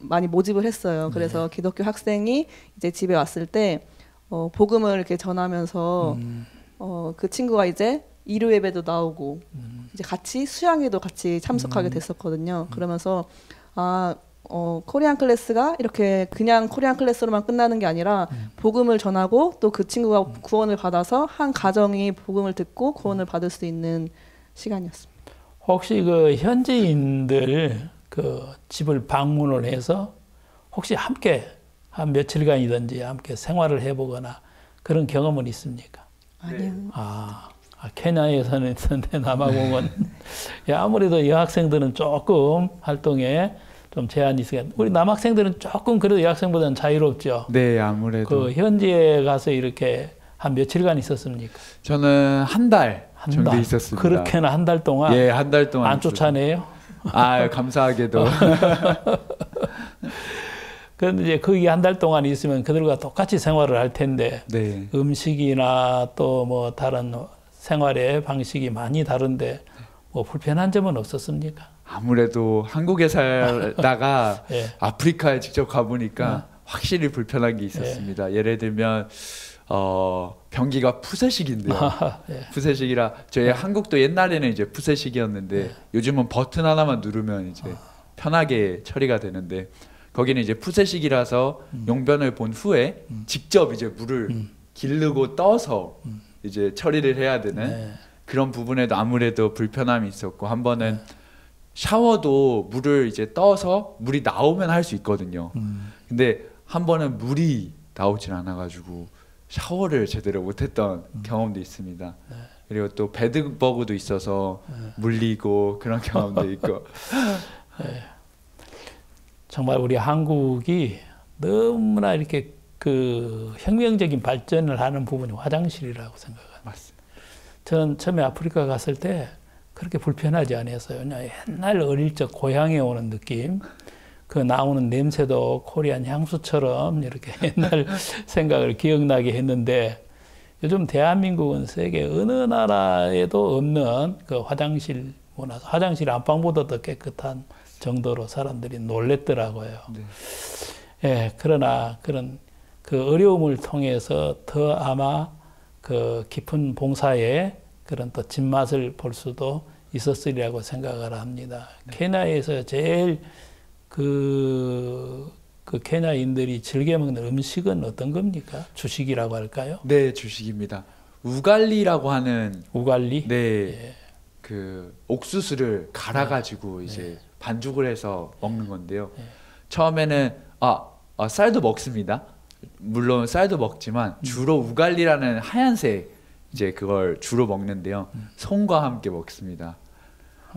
많이 모집을 했어요. 그래서 기독교 학생이 이제 집에 왔을 때 어, 복음을 이렇게 전하면서 어, 그 친구가 이제 일요 예배도 나오고 이제 같이 수양회도 같이 참석하게 됐었거든요. 그러면서 아 어, 코리안 클래스가 이렇게 그냥 코리안 클래스로만 끝나는 게 아니라 복음을 전하고 또 그 친구가 구원을 받아서 한 가정이 복음을 듣고 구원을 받을 수 있는 시간이었습니다. 혹시 그 현지인들 그 집을 방문을 해서 혹시 함께 한 며칠간이든지 함께 생활을 해보거나 그런 경험은 있습니까? 아니요. 아, 아, 케냐에서는 있는데 남아공은 예, 아무래도 여학생들은 조금 활동에 좀 제한이 있으니까 우리 남학생들은 조금 그래도 여학생보다는 자유롭죠. 네, 아무래도 그 현지에 가서 이렇게 한 며칠간 있었습니까? 저는 한달한 정도 달. 있었습니다. 그렇게나 한달 동안 예, 한 달 동안 안 쫓아내요? 아, 감사하게도. 그런데 이제 거기 한 달 동안 있으면 그들과 똑같이 생활을 할 텐데 네. 음식이나 또 뭐 다른 생활의 방식이 많이 다른데 뭐 불편한 점은 없었습니까? 아무래도 한국에 살다가 예. 아프리카에 직접 가보니까 확실히 불편한 게 있었습니다. 예를 들면 어, 변기가 푸세식인데요. 예. 푸세식이라 저희 한국도 옛날에는 이제 푸세식이었는데 요즘은 버튼 하나만 누르면 이제 편하게 처리가 되는데 거기는 이제 푸세식이라서 용변을 본 후에 직접 이제 물을 기르고 떠서 이제 처리를 해야 되는 네. 그런 부분에도 아무래도 불편함이 있었고 한 번은 샤워도 물을 이제 떠서 물이 나오면 할 수 있거든요. 근데 한 번은 물이 나오질 않아가지고 샤워를 제대로 못했던 경험도 있습니다. 그리고 또 베드버그도 있어서 물리고 그런 경험도 있고. 예. 정말 우리 한국이 너무나 이렇게 그 혁명적인 발전을 하는 부분이 화장실이라고 생각합니다. 맞습니다. 저는 처음에 아프리카 갔을 때 그렇게 불편하지 않았어요. 그냥 옛날 어릴 적 고향에 오는 느낌. 그 나오는 냄새도 코리안 향수처럼 이렇게 옛날 생각을 기억나게 했는데 요즘 대한민국은 세계 어느 나라에도 없는 그 화장실 문화, 화장실 안방보다 더 깨끗한 정도로 사람들이 놀랬더라고요. 예, 그러나 그런 그 어려움을 통해서 더 아마 그 깊은 봉사에 그런 또 진맛을 볼 수도 있었으리라고 생각을 합니다. 케냐에서 제일 그, 그 케냐인들이 즐겨 먹는 음식은 어떤 겁니까? 주식이라고 할까요? 네, 주식입니다. 우갈리라고 하는 우갈리? 네. 그 옥수수를 갈아 가지고 이제 반죽을 해서 먹는 건데요. 처음에는 아, 아, 쌀도 먹습니다. 물론 쌀도 먹지만 주로 우갈리라는 하얀색 이제 그걸 주로 먹는데요. 손과 함께 먹습니다.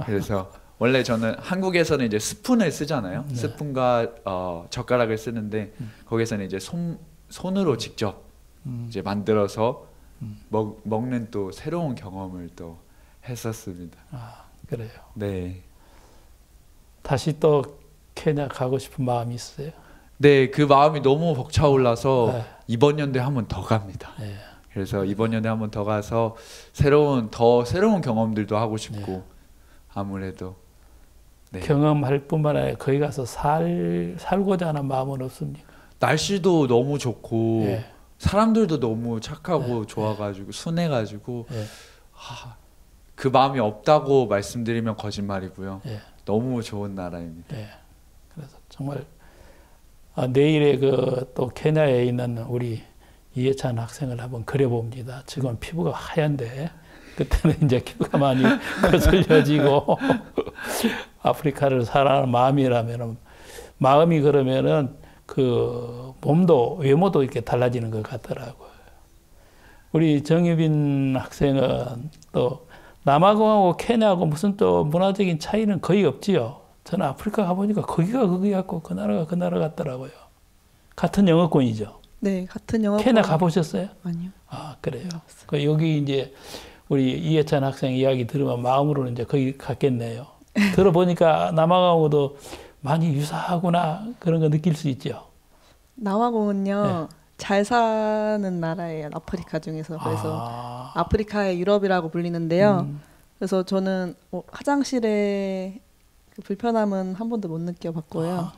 그래서 원래 저는 한국에서는 이제 스푼을 쓰잖아요. 네. 스푼과 어, 젓가락을 쓰는데 거기서는 이제 손 손으로 직접 음. 이제 만들어서 먹, 먹는 또 새로운 경험을 또 했었습니다. 아, 그래요. 네. 다시 또 케냐 가고 싶은 마음이 있어요? 네, 그 마음이 너무 벅차올라서 네. 이번 연도에 한 번 더 갑니다. 네. 그래서 이번 연도에 한 번 더 가서 새로운 더 새로운 경험들도 하고 싶고 아무래도 네. 경험할 뿐만 아니라 거기 가서 살, 살고자 하는 마음은 없습니까? 날씨도 너무 좋고 예. 사람들도 너무 착하고 좋아가지고 순해가지고 예. 하, 그 마음이 없다고 말씀드리면 거짓말이고요. 예. 너무 좋은 나라입니다. 네. 그래서 정말 아, 내일에 그 또 케냐에 있는 우리 이해찬 학생을 한번 그려봅니다. 지금 피부가 하얀데 그때는 이제 피부가 많이 거슬려지고 아프리카를 사랑하는 마음이라면은 마음이 그러면은 그 몸도 외모도 이렇게 달라지는 것 같더라고요. 우리 정유빈 학생은 또 남아공하고 케냐하고 무슨 또 문화적인 차이는 거의 없지요. 저는 아프리카 가보니까 거기가 거기 같고 그 나라가 그 나라 같더라고요. 같은 영어권이죠. 네, 같은 영어. 케냐 가보셨어요? 아니요. 아 그래요. 그 여기 이제 우리 이해찬 학생 이야기 들으면 마음으로는 이제 거기 갔겠네요. 들어보니까 남아공하고도 많이 유사하구나 그런 거 느낄 수 있죠. 남아공은요 잘 사는 나라예요. 아프리카 중에서 그래서 아. 프리카의 유럽이라고 불리는데요. 음. 그래서 저는 어, 화장실에 그 불편함은 한 번도 못 느껴봤고요.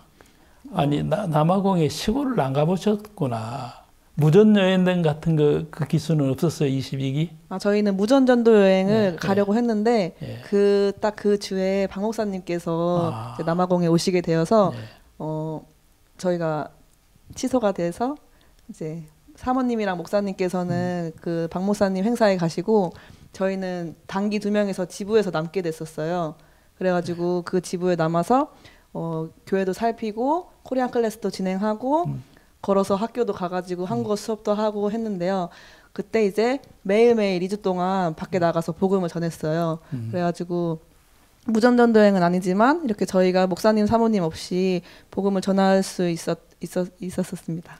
아니 나, 남아공에 시골을 안 가보셨구나. 무전 여행 같은 거그 기수는 없었어요 22기? 아, 저희는 무전 전도 여행을 네, 가려고 했는데 예. 그딱 그 주에 박 목사님께서 아. 남아공에 오시게 되어서 네. 어 저희가 취소가 돼서 이제 사모님이랑 목사님께서는 음. 그박 목사님 행사에 가시고 저희는 단기 두 명에서 지부에서 남게 됐었어요. 그래가지고 그 지부에 남아서 어, 교회도 살피고 코리안 클래스도 진행하고 음. 걸어서 학교도 가가지고 한국어 수업도 하고 했는데요. 그때 이제 매일매일 2주 동안 밖에 나가서 복음을 전했어요. 음. 그래가지고 무전전도 여행은 아니지만 이렇게 저희가 목사님 사모님 없이 복음을 전할 수 있었, 있었, 있었습니다.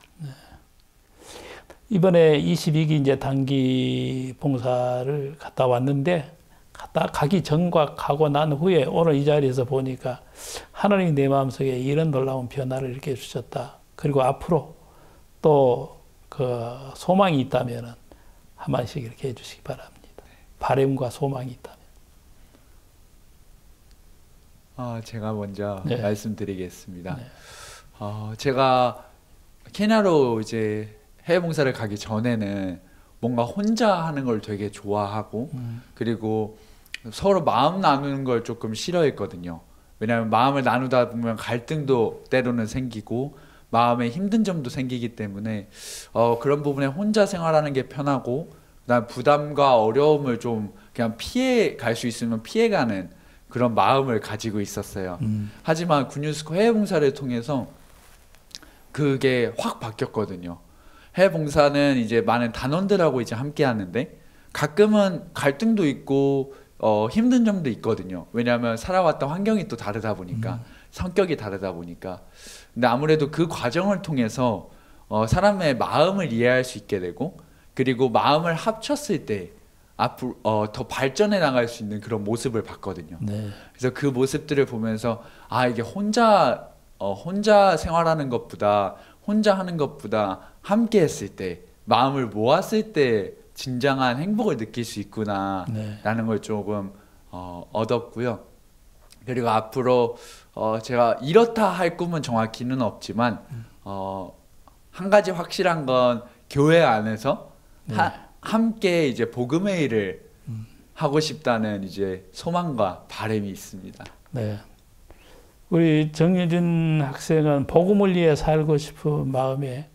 이번에 22기 이제 단기 봉사를 갔다 왔는데 갔다 가기 전과 가고 난 후에 오늘 이 자리에서 보니까 하나님이 내 마음속에 이런 놀라운 변화를 이렇게 주셨다. 그리고 앞으로 또 그 소망이 있다면은 한 마디씩 이렇게 해주시기 바랍니다. 바램과 소망이 있다면. 아, 제가 먼저 네. 말씀드리겠습니다. 어, 제가 케냐로 이제 해외 봉사를 가기 전에는 뭔가 혼자 하는 걸 되게 좋아하고 음. 그리고 서로 마음 나누는 걸 조금 싫어했거든요. 왜냐하면 마음을 나누다 보면 갈등도 때로는 생기고 마음에 힘든 점도 생기기 때문에 어, 그런 부분에 혼자 생활하는 게 편하고 그다음 부담과 어려움을 좀 그냥 피해 갈 수 있으면 피해가는 그런 마음을 가지고 있었어요. 음. 하지만 군유스코 해외 봉사를 통해서 그게 확 바뀌었거든요. 해외 봉사는 이제 많은 단원들하고 이제 함께 하는데 가끔은 갈등도 있고 어, 힘든 점도 있거든요. 왜냐하면 살아왔던 환경이 또 다르다 보니까 성격이 다르다 보니까 근데 아무래도 그 과정을 통해서 어, 사람의 마음을 이해할 수 있게 되고 그리고 마음을 합쳤을 때 앞으로 어, 더 발전해 나갈 수 있는 그런 모습을 봤거든요. 네. 그래서 그 모습들을 보면서 아 이게 혼자 어, 혼자 생활하는 것보다 혼자 하는 것보다 함께 했을 때 마음을 모았을 때 진정한 행복을 느낄 수 있구나라는 네. 걸 조금 어, 얻었고요. 그리고 앞으로 어, 제가 이렇다 할 꿈은 정확히는 없지만 어, 한 가지 확실한 건 교회 안에서 네. 하, 함께 이제 복음의 일을 하고 싶다는 이제 소망과 바람이 있습니다. 네. 우리 정유진 학생은 복음을 위해 살고 싶은 마음에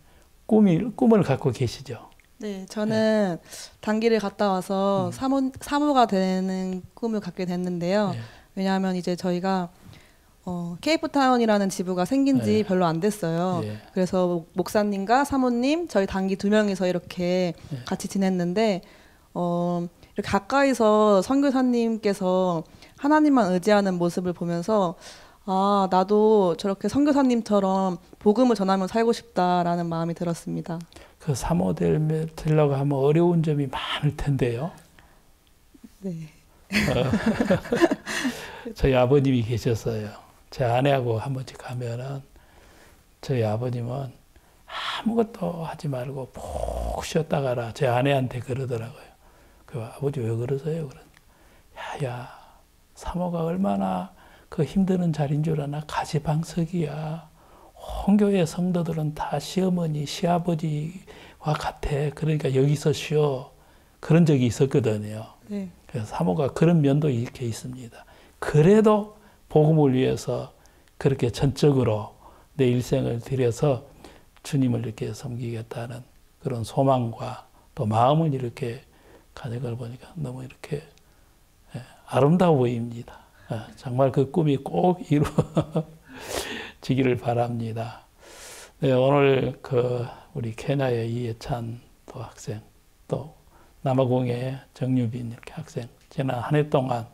꿈이 꿈을 갖고 계시죠. 네, 저는 단기를 갔다 와서 사모, 사모가 되는 꿈을 갖게 됐는데요. 왜냐하면 이제 저희가 어, 케이프타운이라는 지부가 생긴 지 네. 별로 안 됐어요. 예. 그래서 목사님과 사모님, 저희 단기 두 명이서 이렇게 같이 지냈는데 어, 이렇게 가까이서 선교사님께서 하나님만 의지하는 모습을 보면서 아 나도 저렇게 선교사님처럼 복음을 전하며 살고 싶다라는 마음이 들었습니다. 그 사모 될- 되려고 하면 어려운 점이 많을 텐데요. 네. 어, 저희 아버님이 계셨어요. 제 아내하고 한 번씩 가면은 저희 아버님은 아무것도 하지 말고 푹 쉬었다 가라. 제 아내한테 그러더라고요. 그 아버지 왜 그러세요? 그런. 야야 사모가 얼마나 그 힘드는 자리인 줄 아나 가지방석이야. 홍교회 성도들은 다 시어머니, 시아버지와 같아. 그러니까 여기서 쉬어. 그런 적이 있었거든요. 네. 그래서 사모가 그런 면도 이렇게 있습니다. 그래도 복음을 위해서 그렇게 전적으로 내 일생을 들여서 주님을 이렇게 섬기겠다는 그런 소망과 또 마음을 이렇게 걸 보니까 너무 이렇게 예, 아름다워 보입니다. 예, 정말 그 꿈이 꼭 이루어지기를 바랍니다. 네, 오늘 그 우리 케냐의 이해찬 또 학생 또 남아공의 정유빈 이렇게 학생 지난 한 해 동안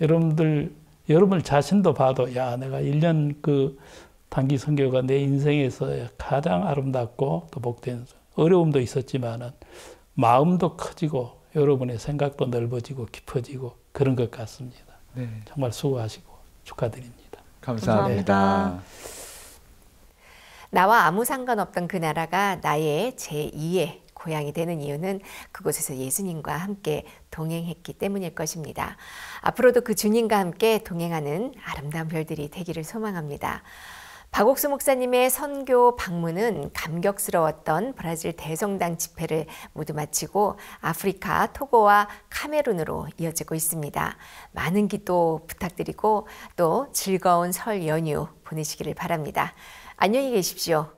여러분들 여러분 자신도 봐도 야 내가 1년 그 단기 선교가 내 인생에서 가장 아름답고 또 복된 어려움도 있었지만은 마음도 커지고 여러분의 생각도 넓어지고 깊어지고 그런 것 같습니다. 네. 정말 수고하시고 축하드립니다. 감사합니다. 감사합니다. 나와 아무 상관없던 그 나라가 나의 제2의 고향이 되는 이유는 그곳에서 예수님과 함께 동행했기 때문일 것입니다. 앞으로도 그 주님과 함께 동행하는 아름다운 별들이 되기를 소망합니다. 박옥수 목사님의 선교 방문은 감격스러웠던 브라질 대성당 집회를 모두 마치고 아프리카 토고와 카메룬으로 이어지고 있습니다. 많은 기도 부탁드리고 또 즐거운 설 연휴 보내시기를 바랍니다. 안녕히 계십시오.